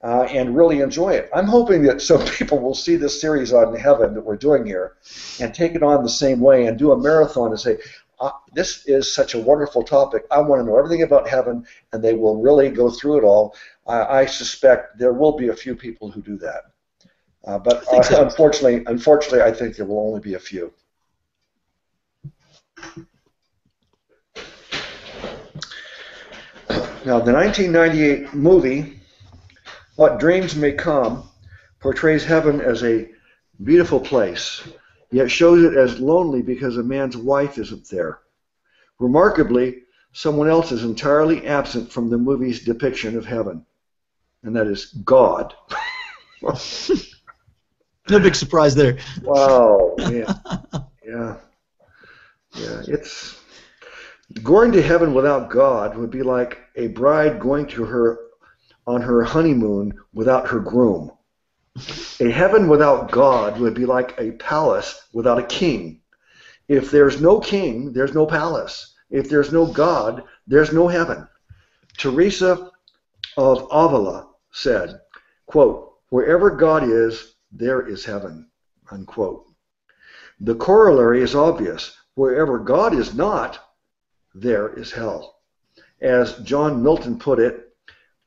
Uh, and really enjoy it. I'm hoping that some people will see this series on Heaven that we're doing here and take it on the same way and do a marathon and say, uh, this is such a wonderful topic. I want to know everything about heaven, and they will really go through it all. I, I suspect there will be a few people who do that. Uh, but uh, so. unfortunately, unfortunately, I think there will only be a few. Now, the 1998 movie, What Dreams May Come, portrays heaven as a beautiful place, yet shows it as lonely because a man's wife isn't there. Remarkably, someone else is entirely absent from the movie's depiction of heaven, and that is God. No big surprise there. Wow, man. Yeah. Yeah, it's going to heaven without God would be like a bride going to her on her honeymoon without her groom. A heaven without God would be like a palace without a king. If there's no king, there's no palace. If there's no God, there's no heaven. Teresa of Avila said, quote, wherever God is, there is heaven, unquote. The corollary is obvious. Wherever God is not, there is hell. As John Milton put it,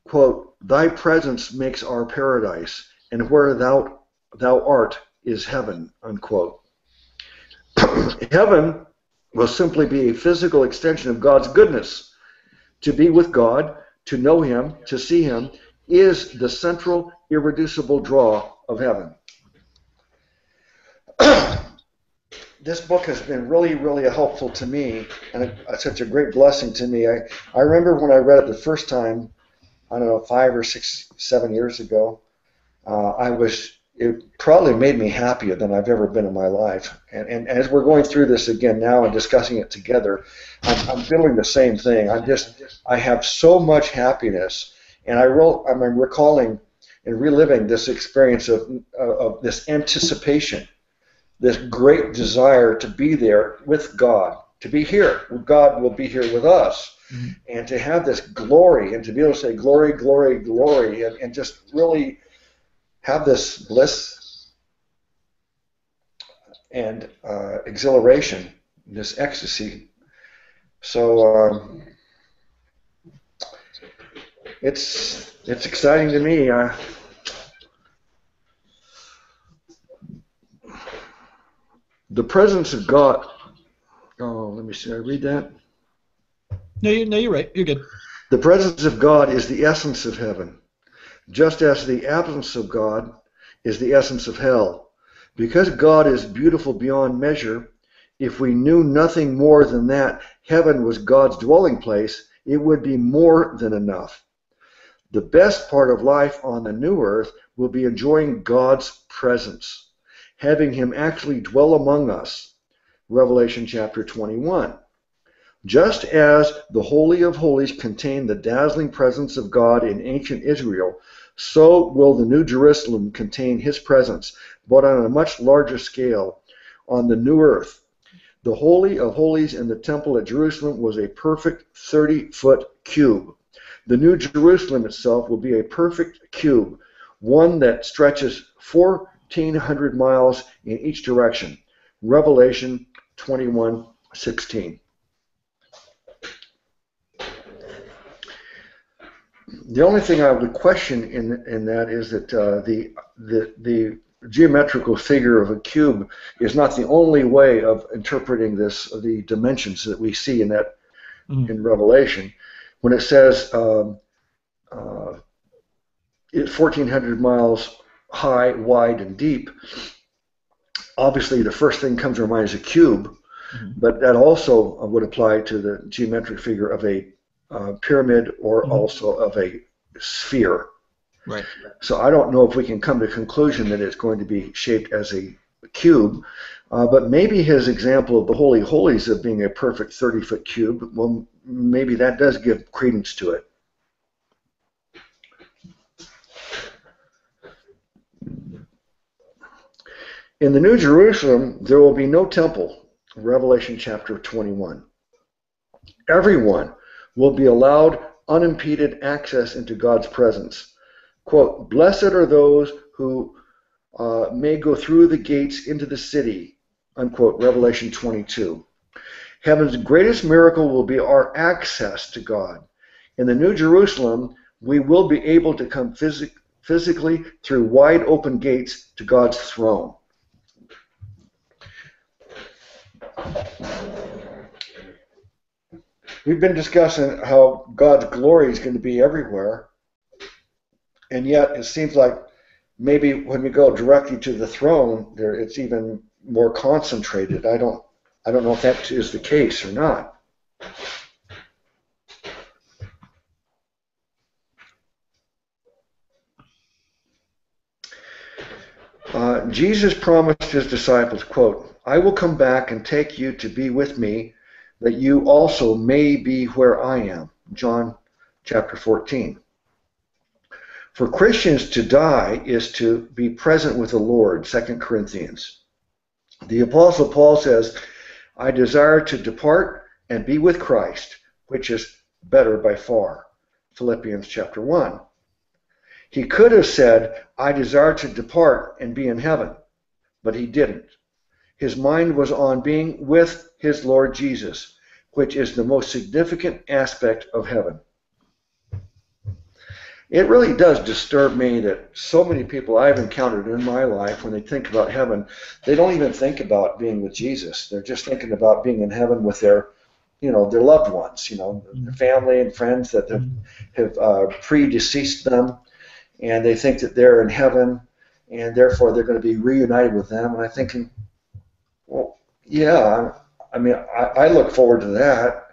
quote, Thy presence makes our paradise, and where thou, thou art is heaven, unquote. heaven will simply be a physical extension of God's goodness. To be with God, to know Him, to see Him, is the central, irreducible draw of heaven. this book has been really, really helpful to me and a, such a great blessing to me. I, I remember when I read it the first time, I don't know, five or six, seven years ago, uh, I was, it probably made me happier than I've ever been in my life. And, and as we're going through this again now and discussing it together, I'm, I'm feeling the same thing. I'm just, I have so much happiness. And I real, I'm recalling and reliving this experience of, of this anticipation, this great desire to be there with God, to be here. God will be here with us. Mm-hmm. And to have this glory and to be able to say glory, glory, glory, and, and just really have this bliss and uh, exhilaration, this ecstasy. So um, it's it's exciting to me. Uh, the presence of God. Oh, let me see. I read that. No, you, no, you're right. You're good. The presence of God is the essence of heaven, just as the absence of God is the essence of hell. Because God is beautiful beyond measure, if we knew nothing more than that heaven was God's dwelling place, it would be more than enough. The best part of life on the new earth will be enjoying God's presence, having Him actually dwell among us. Revelation chapter 21. Just as the Holy of Holies contained the dazzling presence of God in ancient Israel, so will the New Jerusalem contain His presence, but on a much larger scale on the new earth. The Holy of Holies in the temple at Jerusalem was a perfect 30 foot cube. The New Jerusalem itself will be a perfect cube, one that stretches 1,400 miles in each direction. Revelation 21:16. The only thing I would question in in that is that uh, the the the geometrical figure of a cube is not the only way of interpreting this the dimensions that we see in that Mhm. in Revelation when it says um, uh, it's 1,400 miles high, wide, and deep. Obviously, the first thing comes to our mind is a cube, Mhm. but that also would apply to the geometric figure of a uh, pyramid or Mhm. also of a sphere. Right. So I don't know if we can come to conclusion that it's going to be shaped as a cube, uh, but maybe his example of the Holy Holies of being a perfect 30 foot cube, well, maybe that does give credence to it. In the New Jerusalem, there will be no temple, Revelation chapter 21. Everyone will be allowed unimpeded access into God's presence. Quote, Blessed are those who uh, may go through the gates into the city, unquote, Revelation 22. Heaven's greatest miracle will be our access to God. In the New Jerusalem, we will be able to come phys- physically through wide open gates to God's throne. We've been discussing how God's glory is going to be everywhere, and yet it seems like maybe when we go directly to the throne, there it's even more concentrated. I don't, I don't know if that is the case or not. Uh, Jesus promised his disciples, quote, I will come back and take you to be with me, that you also may be where I am. John chapter 14. For Christians to die is to be present with the Lord, 2 Corinthians. The Apostle Paul says, I desire to depart and be with Christ, which is better by far. Philippians chapter 1. He could have said, I desire to depart and be in heaven, but he didn't. His mind was on being with his Lord Jesus, which is the most significant aspect of heaven. It really does disturb me that so many people I've encountered in my life, when they think about heaven, they don't even think about being with Jesus. They're just thinking about being in heaven with their, you know, their loved ones, you know, their family and friends that have, have uh, predeceased them and they think that they're in heaven, and therefore they're going to be reunited with them. And I'm thinking, well, yeah, I mean, I, I look forward to that,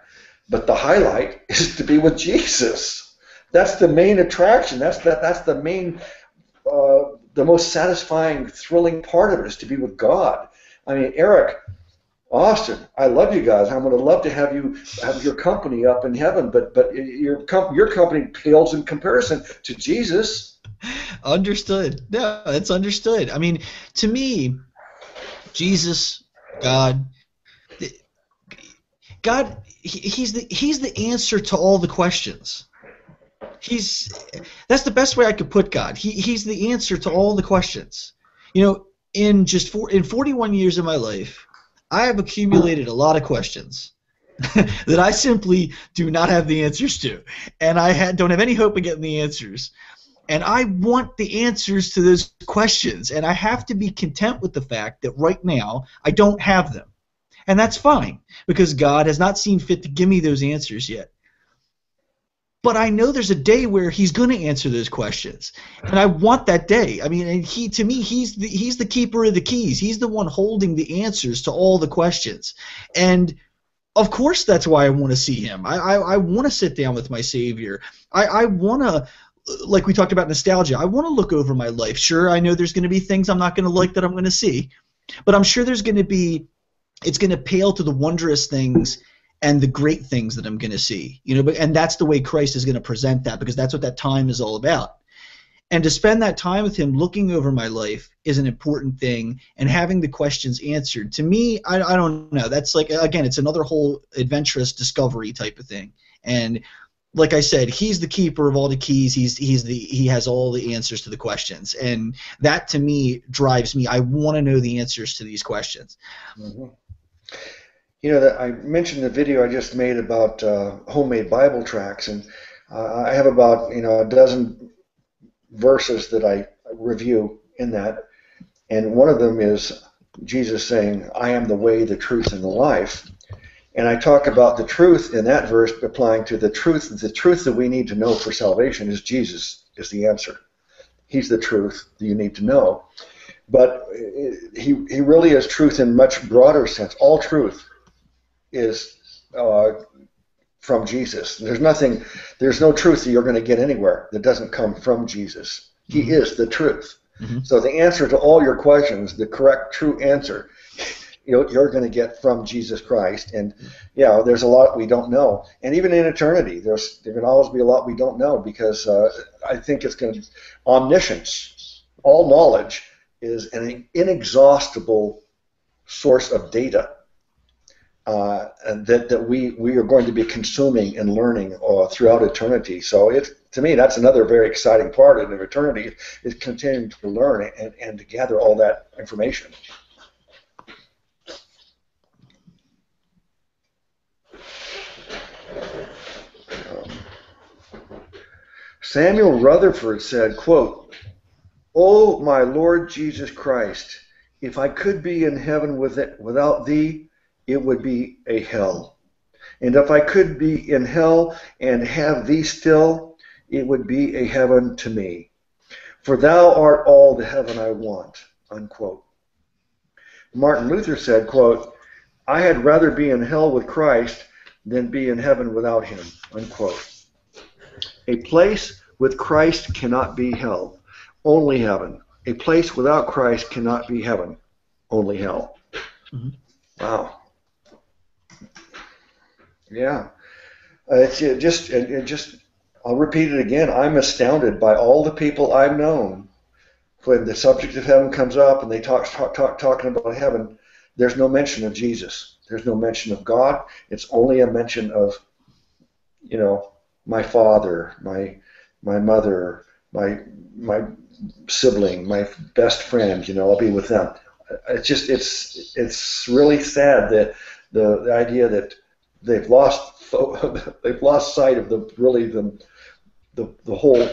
but the highlight is to be with Jesus. That's the main attraction. That's the, that's the main, uh, the most satisfying, thrilling part of it is to be with God. I mean, Eric, Austin, I love you guys. I'm going to love to have you have your company up in heaven, but but your com- your company pales in comparison to Jesus. understood. No, it's understood. I mean, to me, Jesus, God, God, he, he's the he's the answer to all the questions. He's that's the best way I could put God. He he's the answer to all the questions. You know, in just four in 41 years of my life, I have accumulated a lot of questions. that I simply do not have the answers to, and I had, don't have any hope of getting the answers. And I want the answers to those questions. And I have to be content with the fact that right now I don't have them. And that's fine because God has not seen fit to give me those answers yet. But I know there's a day where he's going to answer those questions. And I want that day. I mean, and he to me he's the he's the keeper of the keys. He's the one holding the answers to all the questions. And of course that's why I want to see him. I I, I want to sit down with my Savior. I, I want to like we talked about nostalgia, I want to look over my life. Sure, I know there's going to be things I'm not going to like that I'm going to see, but I'm sure there's going to be, it's going to pale to the wondrous things and the great things that I'm going to see. You know, but and that's the way Christ is going to present that because that's what that time is all about. And to spend that time with him looking over my life is an important thing and having the questions answered. To me, I, I don't know. That's like, again, it's another whole adventurous discovery type of thing. And like I said, he's the keeper of all the keys. He's he's the he has all the answers to the questions, and that to me drives me. I want to know the answers to these questions. Mm-hmm. You know, that I mentioned the video I just made about uh, homemade Bible tracts, and uh, I have about you know a dozen verses that I review in that, and one of them is Jesus saying, "I am the way, the truth, and the life." And I talk about the truth in that verse applying to the truth. The truth that we need to know for salvation is Jesus is the answer. He's the truth that you need to know. But he, he really is truth in much broader sense. All truth is uh, from Jesus. There's nothing, there's no truth that you're going to get anywhere that doesn't come from Jesus. He mm-hmm. is the truth. Mm-hmm. So the answer to all your questions, the correct, true answer, you're going to get from Jesus Christ. And yeah, there's a lot we don't know, and even in eternity, there's there can always be a lot we don't know because uh, I think it's going to omniscience, all knowledge is an inexhaustible source of data. Uh, that, that we, we are going to be consuming and learning uh, throughout eternity. So it, to me, that's another very exciting part of eternity is continuing to learn and, and to gather all that information. Samuel Rutherford said, quote, "O my Lord Jesus Christ, if I could be in heaven with it, without thee, it would be a hell. And if I could be in hell and have thee still, it would be a heaven to me. For thou art all the heaven I want." Unquote. Martin Luther said, quote, I had rather be in hell with Christ than be in heaven without him. Unquote. A place with Christ cannot be hell, only heaven. A place without Christ cannot be heaven, only hell. Mhm. Wow. Yeah. Uh, it's it just it, it just I'll repeat it again. I'm astounded by all the people I've known when the subject of heaven comes up and they talk, talk, talk talking about heaven, there's no mention of Jesus. There's no mention of God. It's only a mention of, you know, my father, my my mother, my my sibling, my best friend. You know, I'll be with them. It's just it's it's really sad that the, the idea that they've lost they've lost sight of the really the the, the whole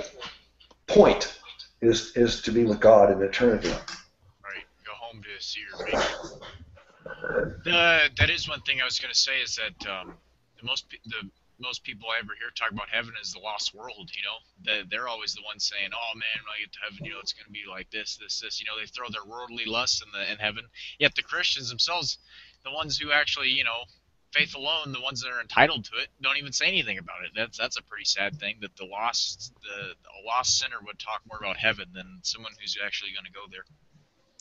point is is to be with God in eternity. Right. Go home to see your maker. The, that is one thing I was going to say is that um, the most the most people I ever hear talk about heaven is the lost world. You know, they, they're always the ones saying, "Oh man, when I get to heaven, you know, it's going to be like this, this, this." You know, they throw their worldly lusts in the in heaven. Yet the Christians themselves, the ones who actually, you know, faith alone, the ones that are entitled to it, don't even say anything about it. That's that's a pretty sad thing that the lost the a lost sinner would talk more about heaven than someone who's actually going to go there.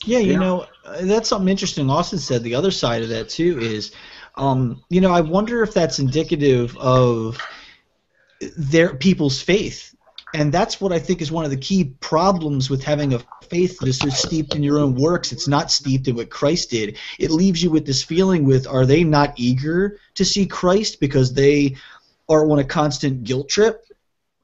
Yeah, you Yeah. know, uh, that's something interesting. Austin said the other side of that too is, um, you know, I wonder if that's indicative of their people's faith, and that's what I think is one of the key problems with having a faith that is so steeped in your own works. It's not steeped in what Christ did. It leaves you with this feeling: with are they not eager to see Christ because they are on a constant guilt trip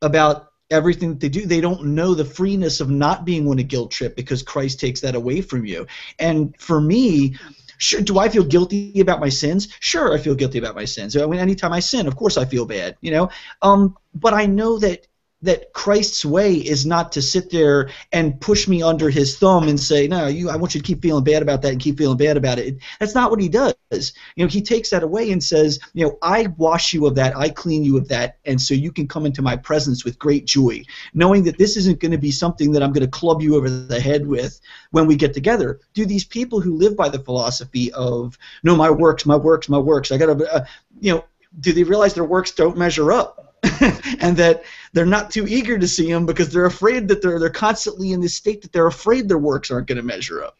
about everything that they do. They don't know the freeness of not being on a guilt trip because Christ takes that away from you. And for me, sure, do I feel guilty about my sins? Sure, I feel guilty about my sins. I mean, anytime I sin, of course I feel bad, you know. Um, but I know that that Christ's way is not to sit there and push me under his thumb and say, "No, you I want you to keep feeling bad about that and keep feeling bad about it." That's not what he does. You know, he takes that away and says, "You know, I wash you of that, I clean you of that, and so you can come into my presence with great joy, knowing that this isn't going to be something that I'm going to club you over the head with when we get together." Do these people who live by the philosophy of, "No, my works, my works, my works, I got to," uh, you know, do they realize their works don't measure up? and that they're not too eager to see him because they're afraid that they're they're constantly in this state that they're afraid their works aren't going to measure up.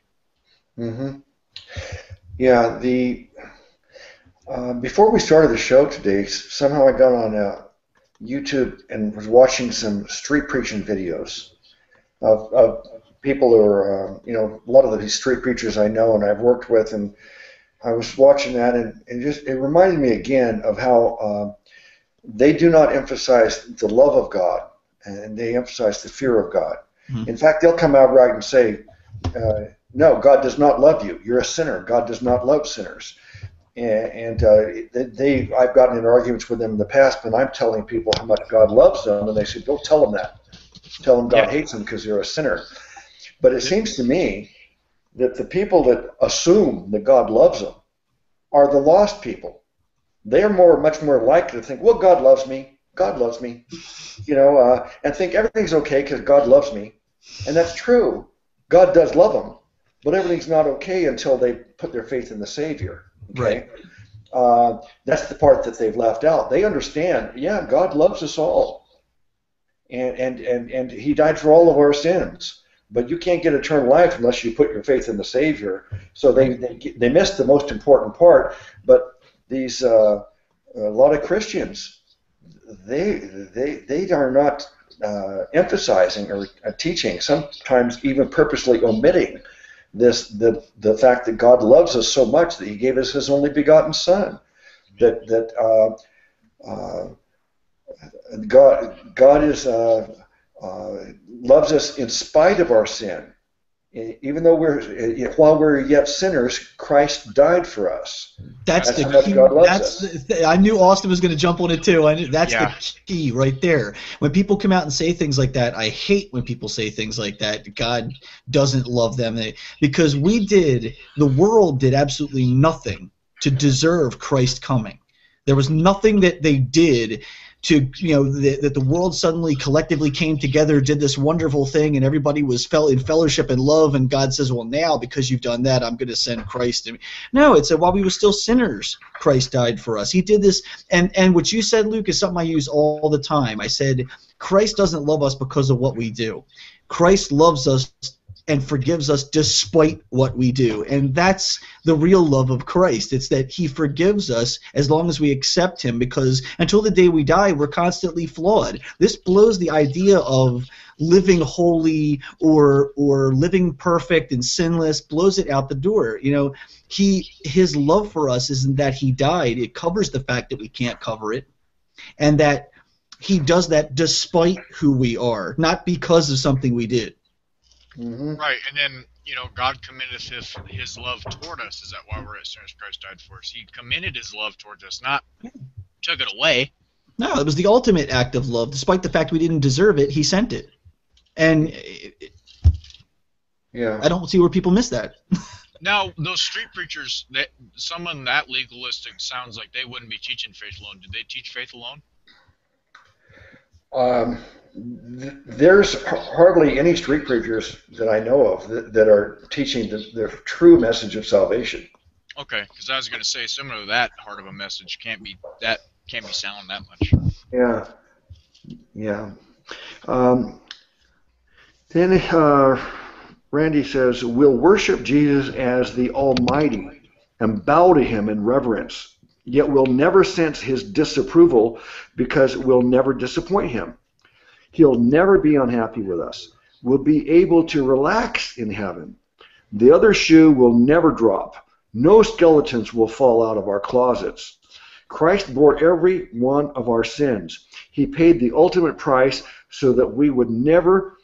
Mm-hmm. Yeah, the uh, before we started the show today, somehow I got on uh, YouTube and was watching some street preaching videos of, of people who are, uh, you know, a lot of the street preachers I know and I've worked with, and I was watching that, and it just it reminded me again of how uh, they do not emphasize the love of God, and they emphasize the fear of God. Mhm. In fact, they'll come out right and say. Uh, no, God does not love you. You're a sinner. God does not love sinners. And, and uh, they, I've gotten in arguments with them in the past when I'm telling people how much God loves them, and they say, "Don't tell them that. Tell them God Yeah. hates them because they're a sinner." But it seems to me that the people that assume that God loves them are the lost people. They are more, much more likely to think, "Well, God loves me. God loves me," you know, uh, and think everything's okay because God loves me, and that's true. God does love them, but everything's not okay until they put their faith in the Savior. Okay? Uh, that's the part that they've left out. They understand, yeah, God loves us all, and and and and He died for all of our sins. But you can't get eternal life unless you put your faith in the Savior. So they they, they missed the most important part. But these uh, a lot of Christians, they they they are not uh, emphasizing or uh, teaching, sometimes even purposely omitting this the the fact that God loves us so much that He gave us His only begotten Son. That that uh, uh, God God is uh, uh, loves us in spite of our sin. Even though we're while we're yet sinners, Christ died for us. That's, That's the how key. God loves That's us. the, I knew Austin was going to jump on it too. I knew, that's Yeah. the key right there. When people come out and say things like that, I hate when people say things like that. God doesn't love them They- because we did. The world did absolutely nothing to deserve Christ coming. There was nothing that they did to you know that, that the world suddenly collectively came together, did this wonderful thing, and everybody was fell in fellowship and love. And God says, "Well, now because you've done that, I'm going to send Christ." to me." No, it's that while we were still sinners, Christ died for us. He did this, and and what you said, Luke, is something I use all the time. I said Christ doesn't love us because of what we do. Christ loves us and forgives us despite what we do. And that's the real love of Christ. It's that he forgives us as long as we accept him because until the day we die, we're constantly flawed. This blows the idea of living holy or or living perfect and sinless blows it out the door. You know, he his love for us isn't that he died. It covers the fact that we can't cover it and that he does that despite who we are, not because of something we did. Hmm Right, and then you know God committeth his, his love toward us. Is that why we're at sinners? Christ died for us. He committed His love towards us, not took it away. No, it was the ultimate act of love. Despite the fact we didn't deserve it, he sent it. And it- Yeah. I don't see where people miss that. Now, those street preachers, that someone that legalistic sounds like they wouldn't be teaching faith alone. Did they teach faith alone? Um, th- there's hardly any street preachers that I know of that, that are teaching the, the true message of salvation. Okay, because I was going to say similar to that hard of a message can't be that can't be sound that much. Yeah, yeah. Um, then uh, Randy says, "We'll worship Jesus as the Almighty and bow to Him in reverence. Yet we'll never sense His disapproval because we'll never disappoint Him. He'll never be unhappy with us. We'll be able to relax in heaven. The other shoe will never drop. No skeletons will fall out of our closets." Christ bore every one of our sins. He paid the ultimate price so that we would never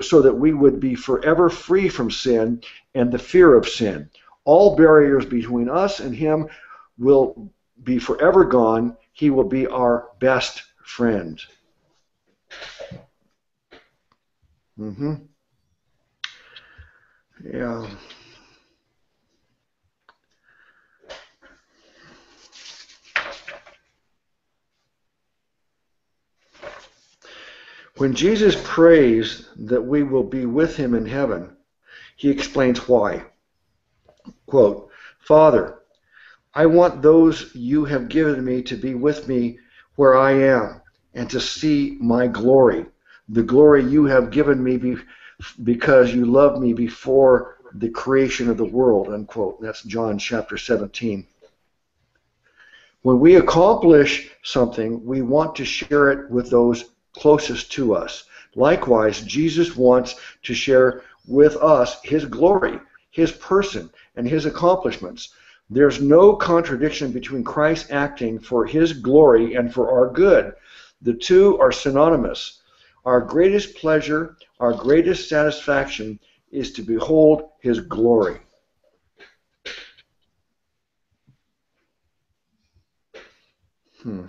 so that we would be forever free from sin and the fear of sin. All barriers between us and him will be forever gone. He will be our best friend. Mhm. Yeah. When Jesus prays that we will be with him in heaven, he explains why. Quote, Father, I want those you have given me to be with me where I am and to see my glory, the glory you have given me be, because you loved me before the creation of the world. Unquote. That's John chapter 17. When we accomplish something, we want to share it with those closest to us. Likewise, Jesus wants to share with us his glory, his person, and his accomplishments. There's no contradiction between Christ acting for his glory and for our good. The two are synonymous. Our greatest pleasure, our greatest satisfaction is to behold his glory. Hmm.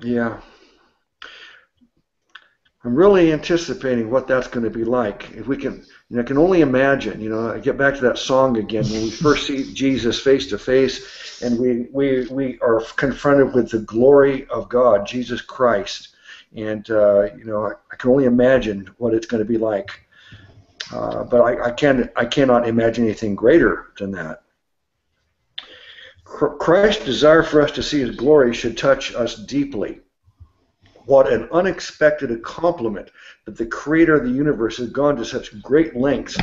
Yeah. I'm really anticipating what that's going to be like. If we can, know, I can only imagine. You know, I get back to that song again when we first see Jesus face to face, and we we we are confronted with the glory of God, Jesus Christ, and uh, you know, I, I can only imagine what it's going to be like. Uh, but I, I can I cannot imagine anything greater than that. Christ's desire for us to see His glory should touch us deeply. What an unexpected compliment that the Creator of the universe has gone to such great lengths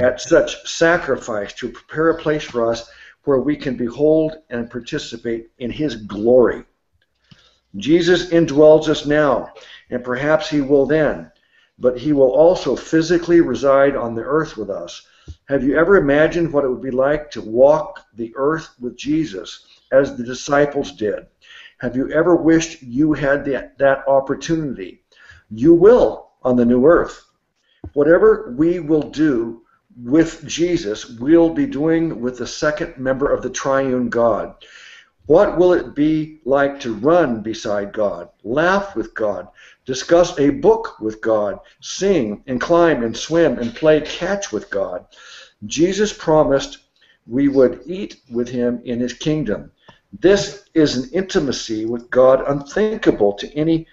at such sacrifice to prepare a place for us where we can behold and participate in His glory. Jesus indwells us now, and perhaps He will then, but He will also physically reside on the earth with us. Have you ever imagined what it would be like to walk the earth with Jesus as the disciples did? Have you ever wished you had that, that opportunity? You will on the new earth. Whatever we will do with Jesus, we'll be doing with the second member of the triune God. What will it be like to run beside God, laugh with God, discuss a book with God, sing and climb and swim and play catch with God? Jesus promised we would eat with him in his kingdom. This is an intimacy with God unthinkable to any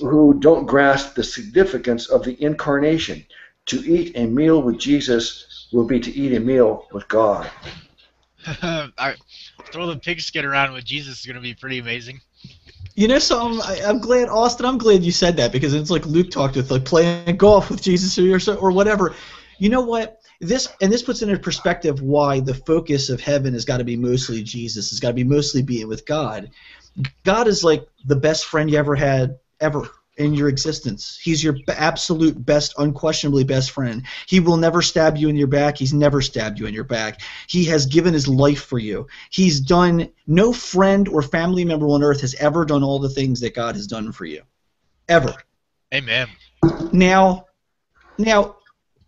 who don't grasp the significance of the incarnation. To eat a meal with Jesus will be to eat a meal with God. I, throw the pigskin around with Jesus is going to be pretty amazing. You know, so I'm, I, am glad, Austin. I'm glad you said that because it's like Luke talked with like playing golf with Jesus or or whatever. You know what? This and this puts into perspective why the focus of heaven has got to be mostly Jesus. It's got to be mostly being with God. God is like the best friend you ever had ever in your existence. He's your absolute best, unquestionably best friend. He will never stab you in your back. He's never stabbed you in your back. He has given his life for you. He's done, no friend or family member on earth has ever done all the things that God has done for you. Ever. Amen. Now, now,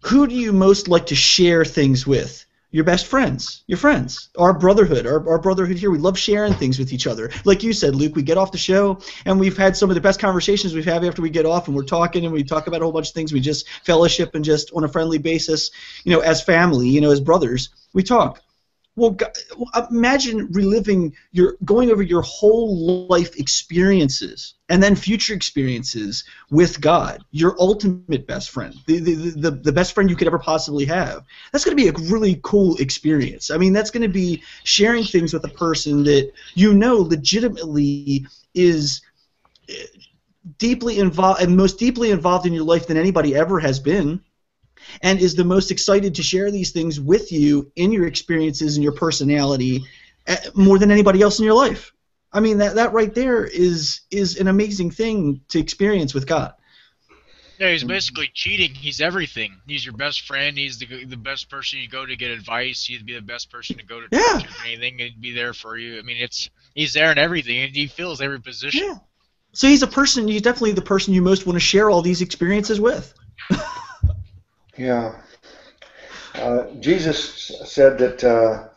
who do you most like to share things with? your best friends, your friends, our brotherhood, our, our brotherhood here. We love sharing things with each other. Like you said, Luke, we get off the show and we've had some of the best conversations we've had after we get off and we're talking and we talk about a whole bunch of things. We just fellowship and just on a friendly basis, you know, as family, you know, as brothers, we talk. Well, imagine reliving your going over your whole life experiences and then future experiences with God, your ultimate best friend, the, the, the, the best friend you could ever possibly have. That's going to be a really cool experience. I mean, that's going to be sharing things with a person that you know legitimately is eh, deeply involved and most deeply involved in your life than anybody ever has been and is the most excited to share these things with you in your experiences and your personality eh, more than anybody else in your life. I mean that that right there is is an amazing thing to experience with God. Yeah, he's basically cheating. He's everything. He's your best friend. He's the the best person you go to get advice. He'd be the best person to go to yeah. for anything. He'd be there for you. I mean, it's he's there in everything, and he fills every position. Yeah. So he's a person. He's definitely the person you most want to share all these experiences with. Yeah. Uh, Jesus said that uh,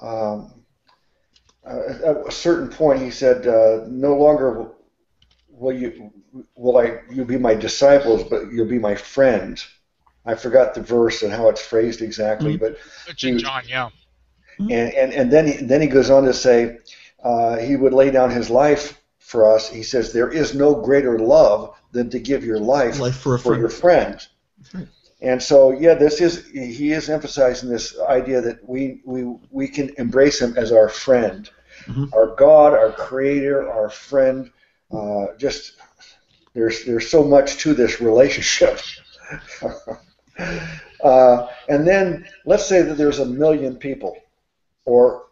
um, uh, at a certain point, he said, uh, "No longer will you will I you be my disciples, but you'll be my friends." I forgot the verse and how it's phrased exactly, mm-hmm. but it's in John, yeah. And and, and then he, then he goes on to say uh, he would lay down his life for us. He says, "There is no greater love than to give your life, life for, for your friends." Right. And so, yeah, this is he is emphasizing this idea that we we we can embrace him as our friend, mm-hmm. our God, our Creator, our friend. Uh, just there's there's so much to this relationship. uh, and then let's say that there's a million people, or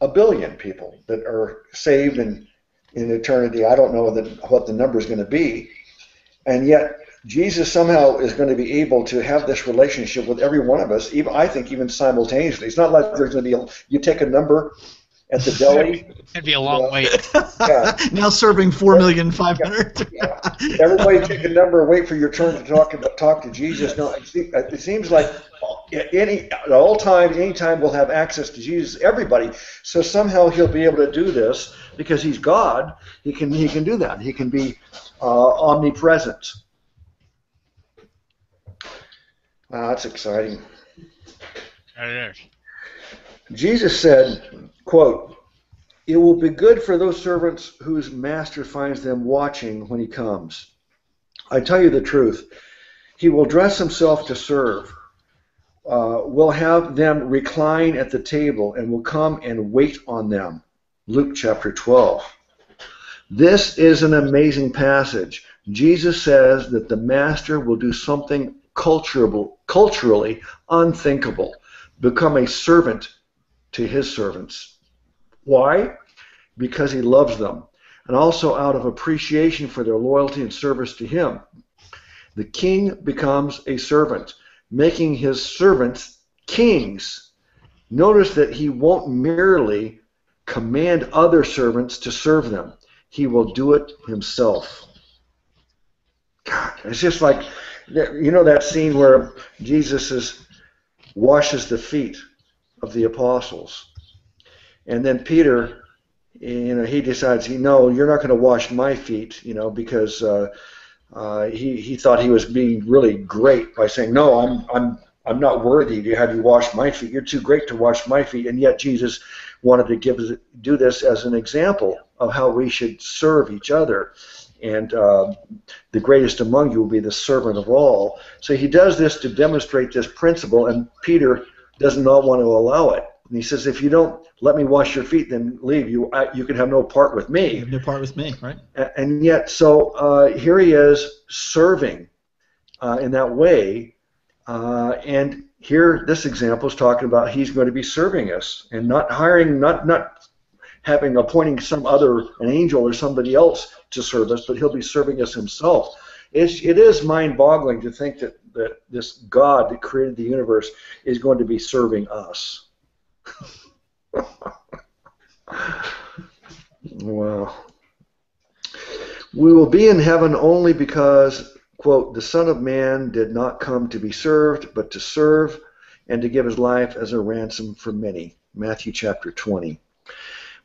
a billion people that are saved in in eternity. I don't know that, what the number is going to be, and yet Jesus somehow is going to be able to have this relationship with every one of us, even I think even simultaneously. It's not like there's going to be a, you take a number at the deli. It'd be a long uh, wait. Yeah. now serving four million five hundred. Yeah. yeah. Everybody take a number, wait for your turn to talk to talk to Jesus. No, it seems like any at all times, anytime we'll have access to Jesus. Everybody. So somehow he'll be able to do this because he's God. He can he can do that. He can be uh, omnipresent. Wow, that's exciting. It is. Jesus said, quote, It will be good for those servants whose master finds them watching when he comes. I tell you the truth. He will dress himself to serve, uh, will have them recline at the table, and will come and wait on them. Luke chapter 12. This is an amazing passage. Jesus says that the master will do something culturally unthinkable, become a servant to his servants. Why? Because he loves them, and also out of appreciation for their loyalty and service to him. The king becomes a servant, making his servants kings. Notice that he won't merely command other servants to serve them. he will do it himself. God, it's just like, you know that scene where Jesus is, washes the feet of the apostles. And then Peter, you know, he decides, he no, you're not going to wash my feet, you know, because uh, uh, he he thought he was being really great by saying, no, I'm I'm I'm not worthy to have you wash my feet. You're too great to wash my feet. And yet Jesus wanted to give do this as an example of how we should serve each other. And uh, the greatest among you will be the servant of all. So he does this to demonstrate this principle, and Peter does not want to allow it. And he says, if you don't let me wash your feet, then leave. You I, you can have no part with me. You have no part with me, right? And yet, so uh, here he is serving uh, in that way. Uh, and here, this example is talking about he's going to be serving us and not hiring, not not having appointing some other an angel or somebody else to serve us, but he'll be serving us himself. It's, it is mind-boggling to think that, that this God that created the universe is going to be serving us. well, we will be in heaven only because, quote, the Son of Man did not come to be served, but to serve and to give his life as a ransom for many. Matthew chapter 20.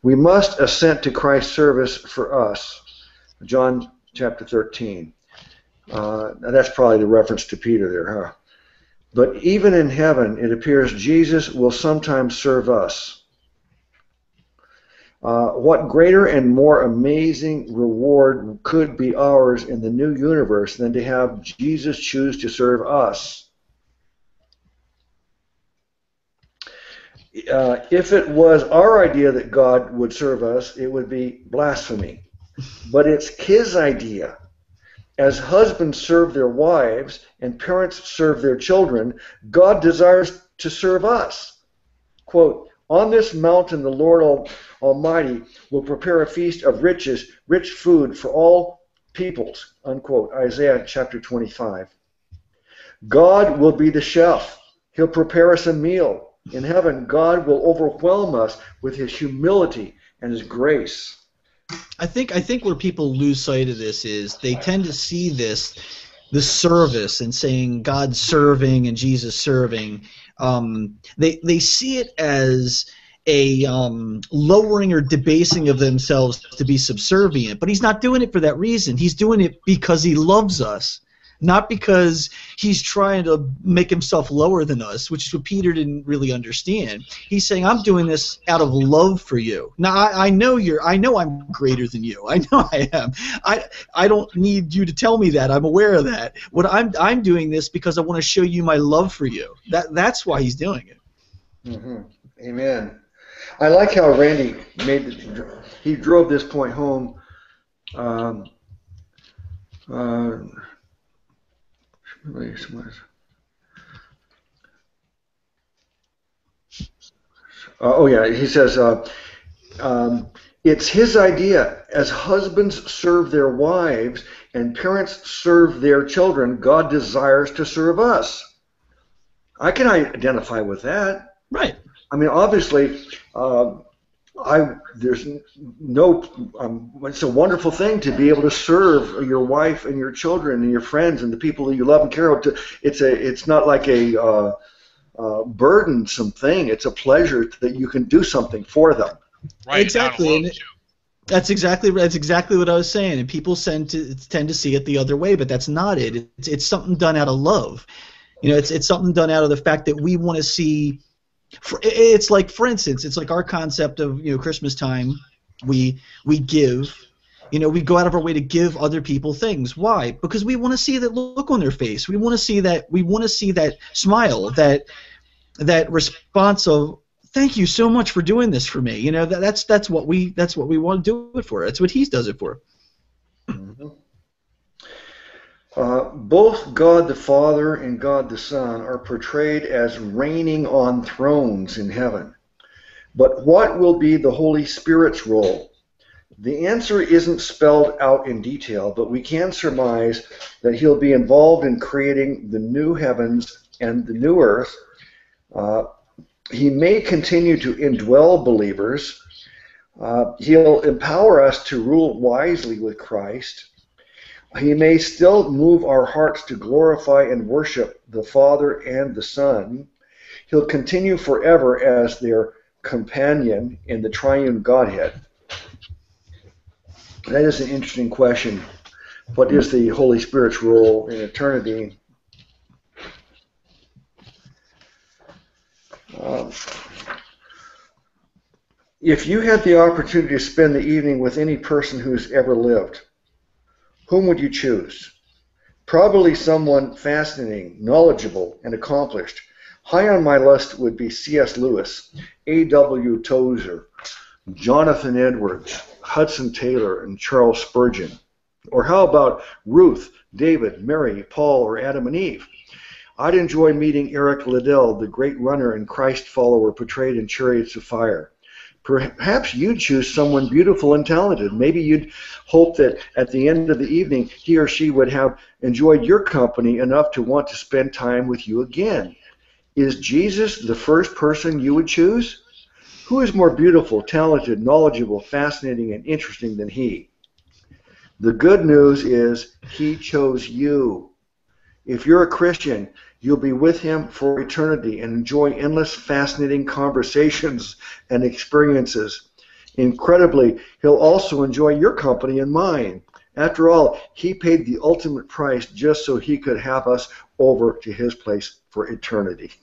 We must assent to Christ's service for us. John chapter 13. Uh, that's probably the reference to Peter there, huh? But even in heaven, it appears Jesus will sometimes serve us. Uh, what greater and more amazing reward could be ours in the new universe than to have Jesus choose to serve us? Uh, if it was our idea that God would serve us, it would be blasphemy. But it's His idea. As husbands serve their wives and parents serve their children, God desires to serve us. Quote, on this mountain, the Lord Almighty will prepare a feast of riches, rich food for all peoples. Unquote. Isaiah chapter 25. God will be the chef. He'll prepare us a meal. In heaven, God will overwhelm us with His humility and His grace. I think I think where people lose sight of this is they tend to see this the service and saying God serving and Jesus serving um, they they see it as a um, lowering or debasing of themselves to be subservient. But he's not doing it for that reason. He's doing it because he loves us, not because he's trying to make himself lower than us, which is what Peter didn't really understand. He's saying, "I'm doing this out of love for you." Now I, I know you're. I know I'm greater than you. I know I am. I I don't need you to tell me that. I'm aware of that. What I'm I'm doing this because I want to show you my love for you. That that's why he's doing it. Mm-hmm. Amen. I like how Randy made the, he drove this point home. Um, uh, oh yeah, he says uh, um, it's his idea. As husbands serve their wives and parents serve their children, God desires to serve us. I can identify with that. Right. I mean, obviously, uh, I there's no. Um, it's a wonderful thing to be able to serve your wife and your children and your friends and the people that you love and care about. It's a. It's not like a uh, uh, burdensome thing. It's a pleasure that you can do something for them. Right. Exactly. That's exactly that's exactly what I was saying, and people tend to tend to see it the other way, but that's not it. It's it's something done out of love. You know, it's it's something done out of the fact that we want to see for, it's like for instance it's like our concept of you know christmas time we we give you know we go out of our way to give other people things. Why? Because we want to see that look on their face. We want to see that we want to see that smile that that response of thank you so much for doing this for me. You know that, that's that's what we that's what we want to do it for. That's what he does it for. Mm-hmm. Uh, both God the Father and God the Son are portrayed as reigning on thrones in heaven. But what will be the Holy Spirit's role? The answer isn't spelled out in detail, but we can surmise that he'll be involved in creating the new heavens and the new earth. Uh, he may continue to indwell believers, Uh, he'll empower us to rule wisely with Christ. He may still move our hearts to glorify and worship the Father and the Son. He'll continue forever as their companion in the triune Godhead. That is an interesting question. What is the Holy Spirit's role in eternity? Um, if you had the opportunity to spend the evening with any person who's ever lived, whom would you choose? Probably someone fascinating, knowledgeable, and accomplished. High on my list would be C.S. Lewis, A.W. Tozer, Jonathan Edwards, Hudson Taylor, and Charles Spurgeon. Or how about Ruth, David, Mary, Paul, or Adam and Eve? I'd enjoy meeting Eric Liddell, the great runner and Christ follower portrayed in Chariots of Fire. Perhaps you'd choose someone beautiful and talented. Maybe you'd hope that at the end of the evening he or she would have enjoyed your company enough to want to spend time with you again. Is Jesus the first person you would choose? Who is more beautiful, talented, knowledgeable, fascinating, and interesting than he? The good news is he chose you. If you're a Christian, You'll be with him for eternity and enjoy endless fascinating conversations and experiences. Incredibly, he'll also enjoy your company and mine. After all, he paid the ultimate price just so he could have us over to his place for eternity.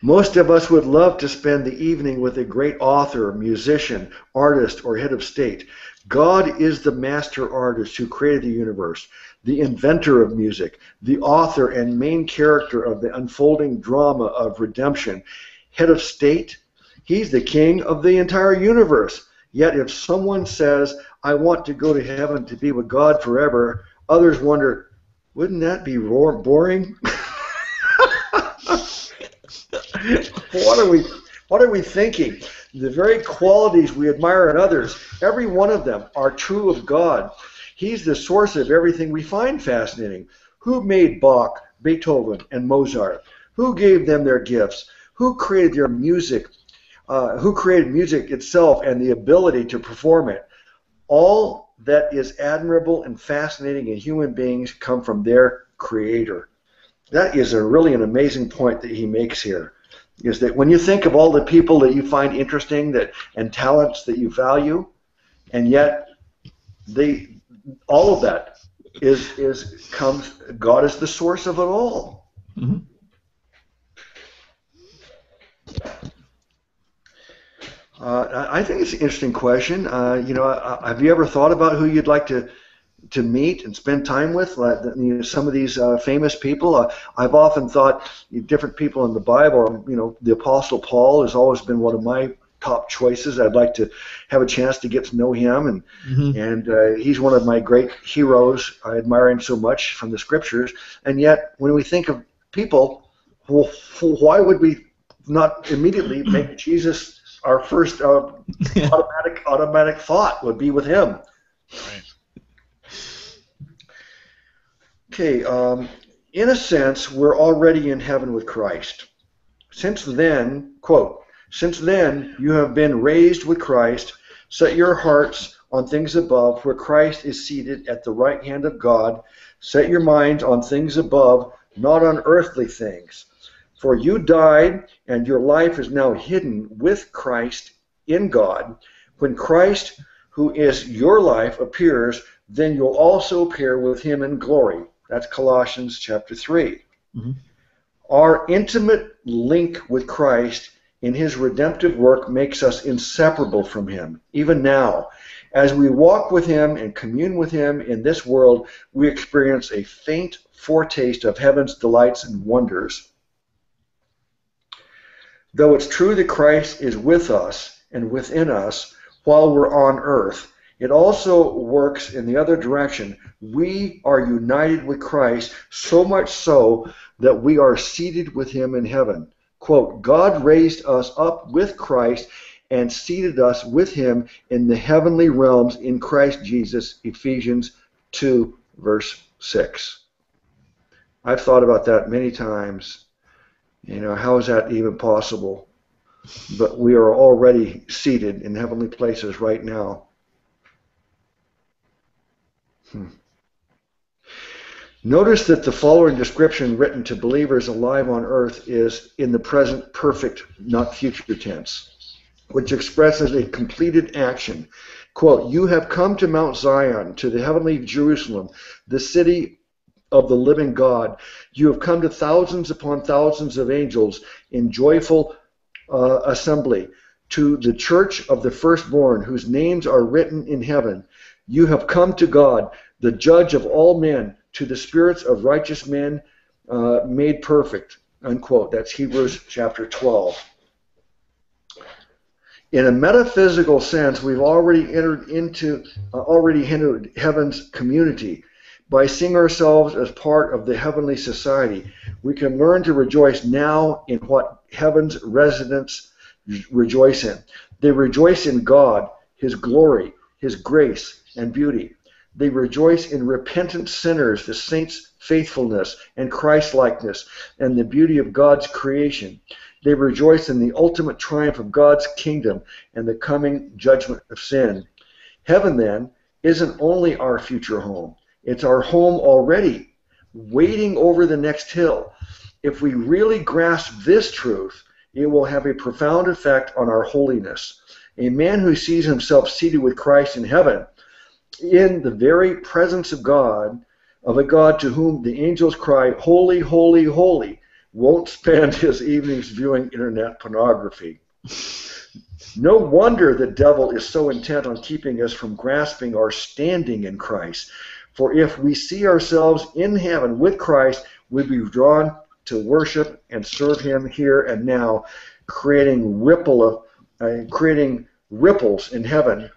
Most of us would love to spend the evening with a great author, musician, artist, or head of state. God is the master artist who created the universe, the inventor of music, the author and main character of the unfolding drama of redemption. Head of state, he's the king of the entire universe. Yet if someone says, I want to go to heaven to be with God forever, others wonder, wouldn't that be boring? what are we what are we thinking? The very qualities we admire in others, every one of them are true of God. He's the source of everything we find fascinating. Who made Bach, Beethoven, and Mozart? Who gave them their gifts? Who created their music? Uh, who created music itself and the ability to perform it? All that is admirable and fascinating in human beings come from their creator. That is a really an amazing point that he makes here is that when you think of all the people that you find interesting that and talents that you value, and yet they all of that is is comes God is the source of it all. Mm-hmm. Uh, I think it's an interesting question. Uh, you know, uh, have you ever thought about who you'd like to to meet and spend time with. Like, you know, some of these uh, famous people. Uh, I've often thought different people in the Bible. You know, the Apostle Paul has always been one of my top choices. I'd like to have a chance to get to know him, and mm-hmm. and uh, he's one of my great heroes. I admire him so much from the scriptures. And yet, when we think of people, well, why would we not immediately make Jesus our first uh, automatic automatic thought? Would be with him. Right. Okay, um, in a sense, we're already in heaven with Christ. Since then, quote, since then you have been raised with Christ, set your hearts on things above, where Christ is seated at the right hand of God. Set your minds on things above, not on earthly things. For you died, and your life is now hidden with Christ in God. When Christ, who is your life, appears, then you'll also appear with him in glory. That's Colossians chapter 3. Mm-hmm. Our intimate link with Christ in his redemptive work makes us inseparable from him, even now. As we walk with him and commune with him in this world, we experience a faint foretaste of heaven's delights and wonders. Though it's true that Christ is with us and within us while we're on earth, it also works in the other direction. We are united with Christ so much so that we are seated with him in heaven. Quote, God raised us up with Christ and seated us with him in the heavenly realms in Christ Jesus, Ephesians 2, verse 6. I've thought about that many times. You know, how is that even possible? But we are already seated in heavenly places right now. Hmm. Notice that the following description written to believers alive on earth is in the present perfect, not future tense, which expresses a completed action. Quote, You have come to Mount Zion, to the heavenly Jerusalem, the city of the living God. You have come to thousands upon thousands of angels in joyful uh, assembly, to the church of the firstborn, whose names are written in heaven. You have come to God, the judge of all men to the spirits of righteous men uh, made perfect. Unquote. That's Hebrews chapter 12. In a metaphysical sense, we've already entered into, uh, already entered heaven's community. By seeing ourselves as part of the heavenly society, we can learn to rejoice now in what heaven's residents rejoice in. They rejoice in God, His glory, His grace, and beauty. They rejoice in repentant sinners, the saints' faithfulness and Christlikeness, and the beauty of God's creation. They rejoice in the ultimate triumph of God's kingdom and the coming judgment of sin. Heaven, then, isn't only our future home, it's our home already, waiting over the next hill. If we really grasp this truth, it will have a profound effect on our holiness. A man who sees himself seated with Christ in heaven in the very presence of God, of a God to whom the angels cry, Holy, holy, holy, won't spend his evenings viewing internet pornography. No wonder the devil is so intent on keeping us from grasping our standing in Christ. For if we see ourselves in heaven with Christ, we'd be drawn to worship and serve Him here and now, creating ripple, uh, creating ripples in heaven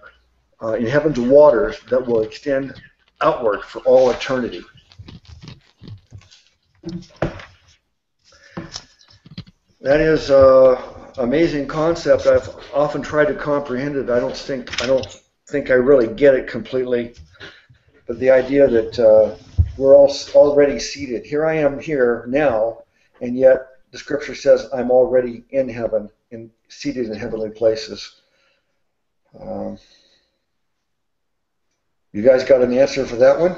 uh, in heaven's waters that will extend outward for all eternity. That is an uh, amazing concept. I've often tried to comprehend it. I don't think I don't think I really get it completely. But the idea that uh, we're all already seated. Here I am here now, and yet the Scripture says I'm already in heaven, and seated in heavenly places. Um, you guys got an answer for that one?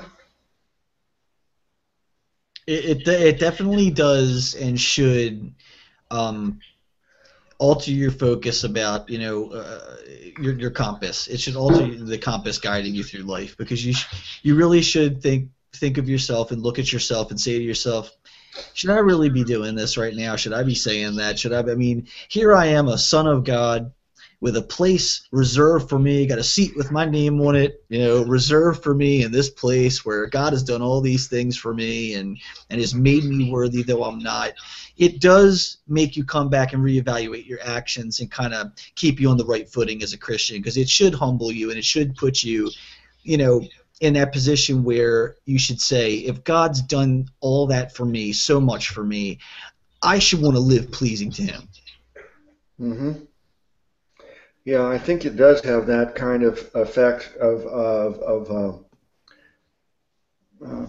It, it, it definitely does and should um, alter your focus about you know uh, your your compass. It should alter the compass guiding you through life because you sh- you really should think think of yourself and look at yourself and say to yourself, should I really be doing this right now? Should I be saying that? Should I? I mean, here I am, a son of God with a place reserved for me, got a seat with my name on it, you know, reserved for me in this place where God has done all these things for me and and has made me worthy though I'm not. It does make you come back and reevaluate your actions and kind of keep you on the right footing as a Christian because it should humble you and it should put you, you know, in that position where you should say, if God's done all that for me, so much for me, I should want to live pleasing to Him. Mm-hmm. Yeah, I think it does have that kind of effect of of, of uh, uh,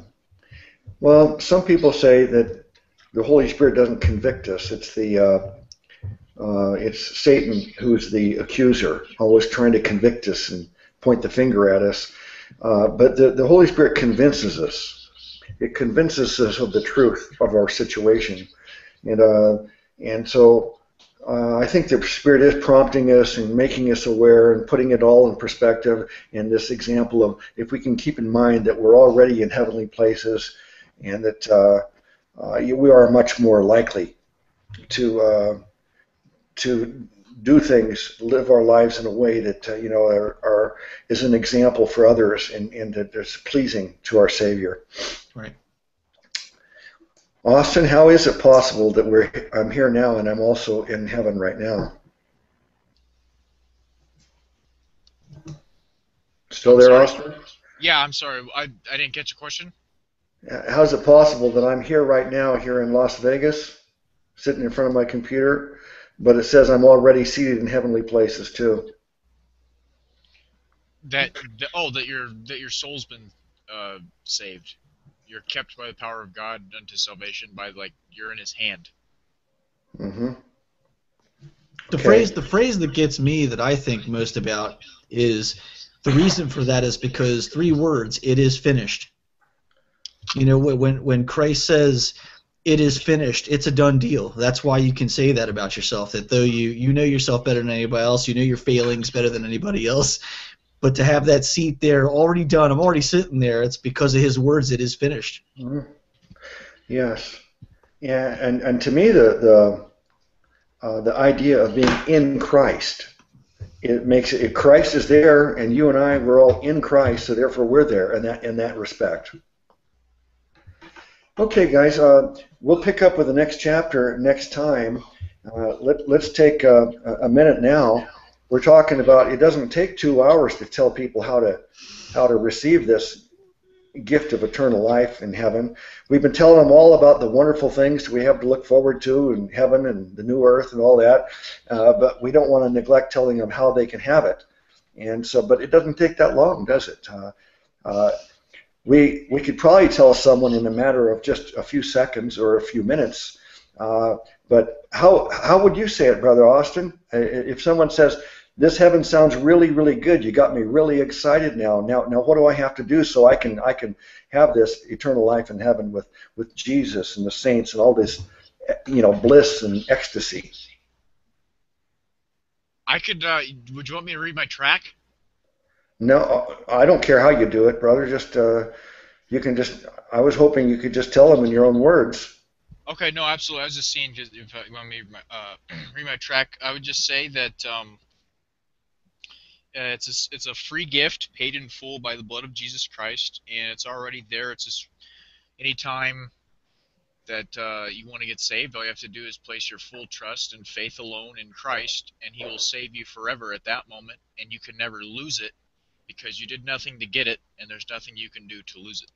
well, some people say that the Holy Spirit doesn't convict us. It's the uh, uh, it's Satan who's the accuser, always trying to convict us and point the finger at us. Uh, but the, the Holy Spirit convinces us. It convinces us of the truth of our situation, and uh, and so uh, I think the Spirit is prompting us and making us aware and putting it all in perspective in this example of if we can keep in mind that we're already in heavenly places and that uh, uh, we are much more likely to uh, to do things, live our lives in a way that uh, you know are, are, is an example for others and, and that is pleasing to our Savior. Right. Austin, how is it possible that we're I'm here now and I'm also in heaven right now? Still there, Austin? Yeah, I'm sorry. I, I didn't get your question. How is it possible that I'm here right now, here in Las Vegas, sitting in front of my computer, but it says I'm already seated in heavenly places too? That, that oh, that your that your soul's been uh, saved you're kept by the power of God unto salvation by like you're in His hand. Mm-hmm. The Okay. phrase the phrase that gets me that I think most about is the reason for that is because three words it is finished. You know when when when Christ says it is finished, it's a done deal. That's why you can say that about yourself that though you you know yourself better than anybody else, you know your failings better than anybody else, but to have that seat there already done, I'm already sitting there, it's because of his words it is finished. Mhm. Yes. Yeah, and, and to me the the uh, the idea of being in Christ, it makes it Christ is there, and you and I we're all in Christ, so therefore we're there in that in that respect. Okay, guys, uh, we'll pick up with the next chapter next time. Uh, let, let's take uh, a a minute now. We're talking about it doesn't take two hours to tell people how to how to receive this gift of eternal life in heaven. We've been telling them all about the wonderful things we have to look forward to in heaven and the new earth and all that, uh, but we don't want to neglect telling them how they can have it. And so, but it doesn't take that long, does it? Uh, uh, we we could probably tell someone in a matter of just a few seconds or a few minutes. Uh, but how how would you say it, Brother Austin? If someone says, this heaven sounds really, really good. You got me really excited now. Now, now, what do I have to do so I can I can have this eternal life in heaven with with Jesus and the saints and all this, you know, bliss and ecstasy? I could. Uh, would you want me to read my tract? No, I don't care how you do it, brother. Just uh, you can just. I was hoping you could just tell them in your own words. Okay, no, absolutely. I was just seeing just if you want me to read my, uh, read my tract. I would just say that um, uh, it's a, it's a free gift paid in full by the blood of Jesus Christ, and it's already there. It's just anytime that uh, you want to get saved, all you have to do is place your full trust and faith alone in Christ, and He will save you forever at that moment, and you can never lose it because you did nothing to get it, and there's nothing you can do to lose it.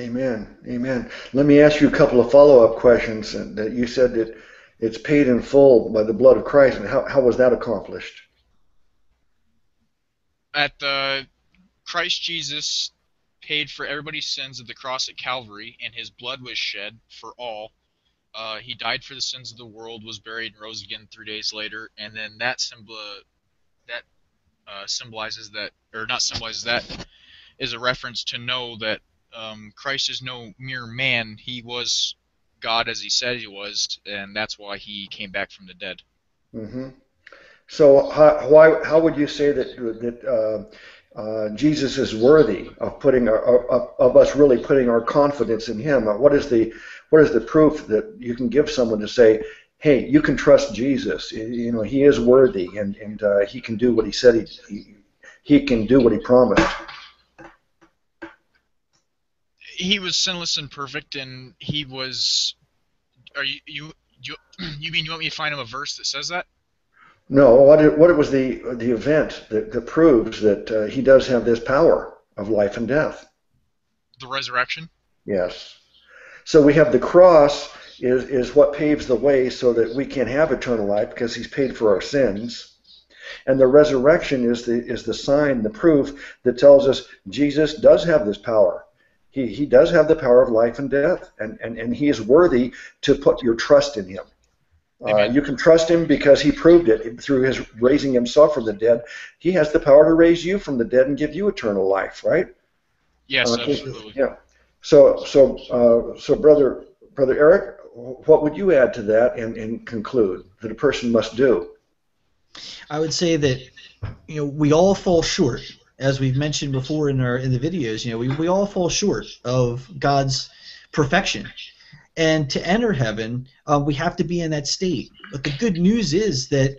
Amen. Amen. Let me ask you a couple of follow-up questions. That you said that it's paid in full by the blood of Christ, and how how was that accomplished? At the Christ Jesus paid for everybody's sins at the cross at Calvary, and his blood was shed for all. Uh, he died for the sins of the world, was buried, and rose again three days later. And then that symbol, that uh, symbolizes that, or not symbolizes that, is a reference to know that um, Christ is no mere man. He was God as he said he was, and that's why he came back from the dead. hmm So how why how would you say that that uh, uh, Jesus is worthy of putting our, of, of us really putting our confidence in Him? What is the what is the proof that you can give someone to say, hey, you can trust Jesus. You know, He is worthy, and and uh, He can do what He said he, he He can do what He promised. he was sinless and perfect, and he was. Are you you you, you mean you want me to find him a verse that says that? No, what it, what it was the the event that, that proves that uh, He does have this power of life and death. The resurrection. Yes. So we have the cross is, is what paves the way so that we can have eternal life because he's paid for our sins. And the resurrection is the is the sign, the proof that tells us Jesus does have this power. He, he does have the power of life and death, and, and, and he is worthy to put your trust in him. Uh, you can trust him because he proved it through his raising himself from the dead. He has the power to raise you from the dead and give you eternal life, right? Yes, Uh, absolutely. Yeah. So, so, uh, so, brother, brother Eric, what would you add to that and, and conclude that a person must do? I would say that you know we all fall short, as we've mentioned before in our in the videos. You know, we, we all fall short of God's perfection, and to enter heaven, uh, we have to be in that state. But the good news is that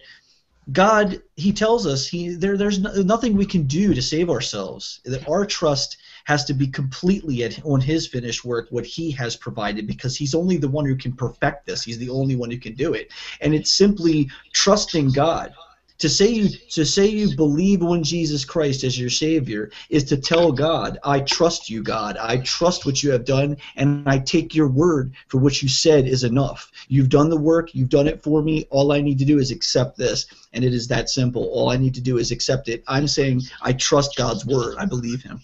God, He tells us He there there's no, nothing we can do to save ourselves. That our trust has to be completely at, on His finished work, what He has provided, because He's only the one who can perfect this. He's the only one who can do it, and it's simply trusting God. To say you to say you believe on Jesus Christ as your Savior is to tell God, I trust you, God. I trust what you have done, and I take your word for what you said is enough. You've done the work, you've done it for me. All I need to do is accept this, and it is that simple. All I need to do is accept it. I'm saying I trust God's word. I believe Him.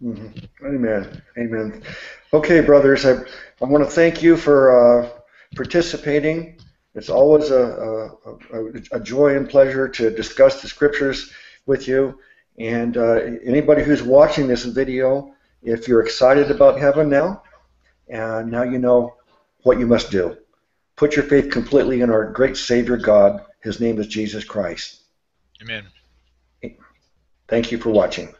Mhm. Amen. Amen. Okay, brothers, I, I want to thank you for uh, participating It's always a, a, a joy and pleasure to discuss the scriptures with you. And uh, anybody who's watching this video, if you're excited about heaven now, and now you know what you must do. Put your faith completely in our great Savior God. His name is Jesus Christ. Amen. Thank you for watching.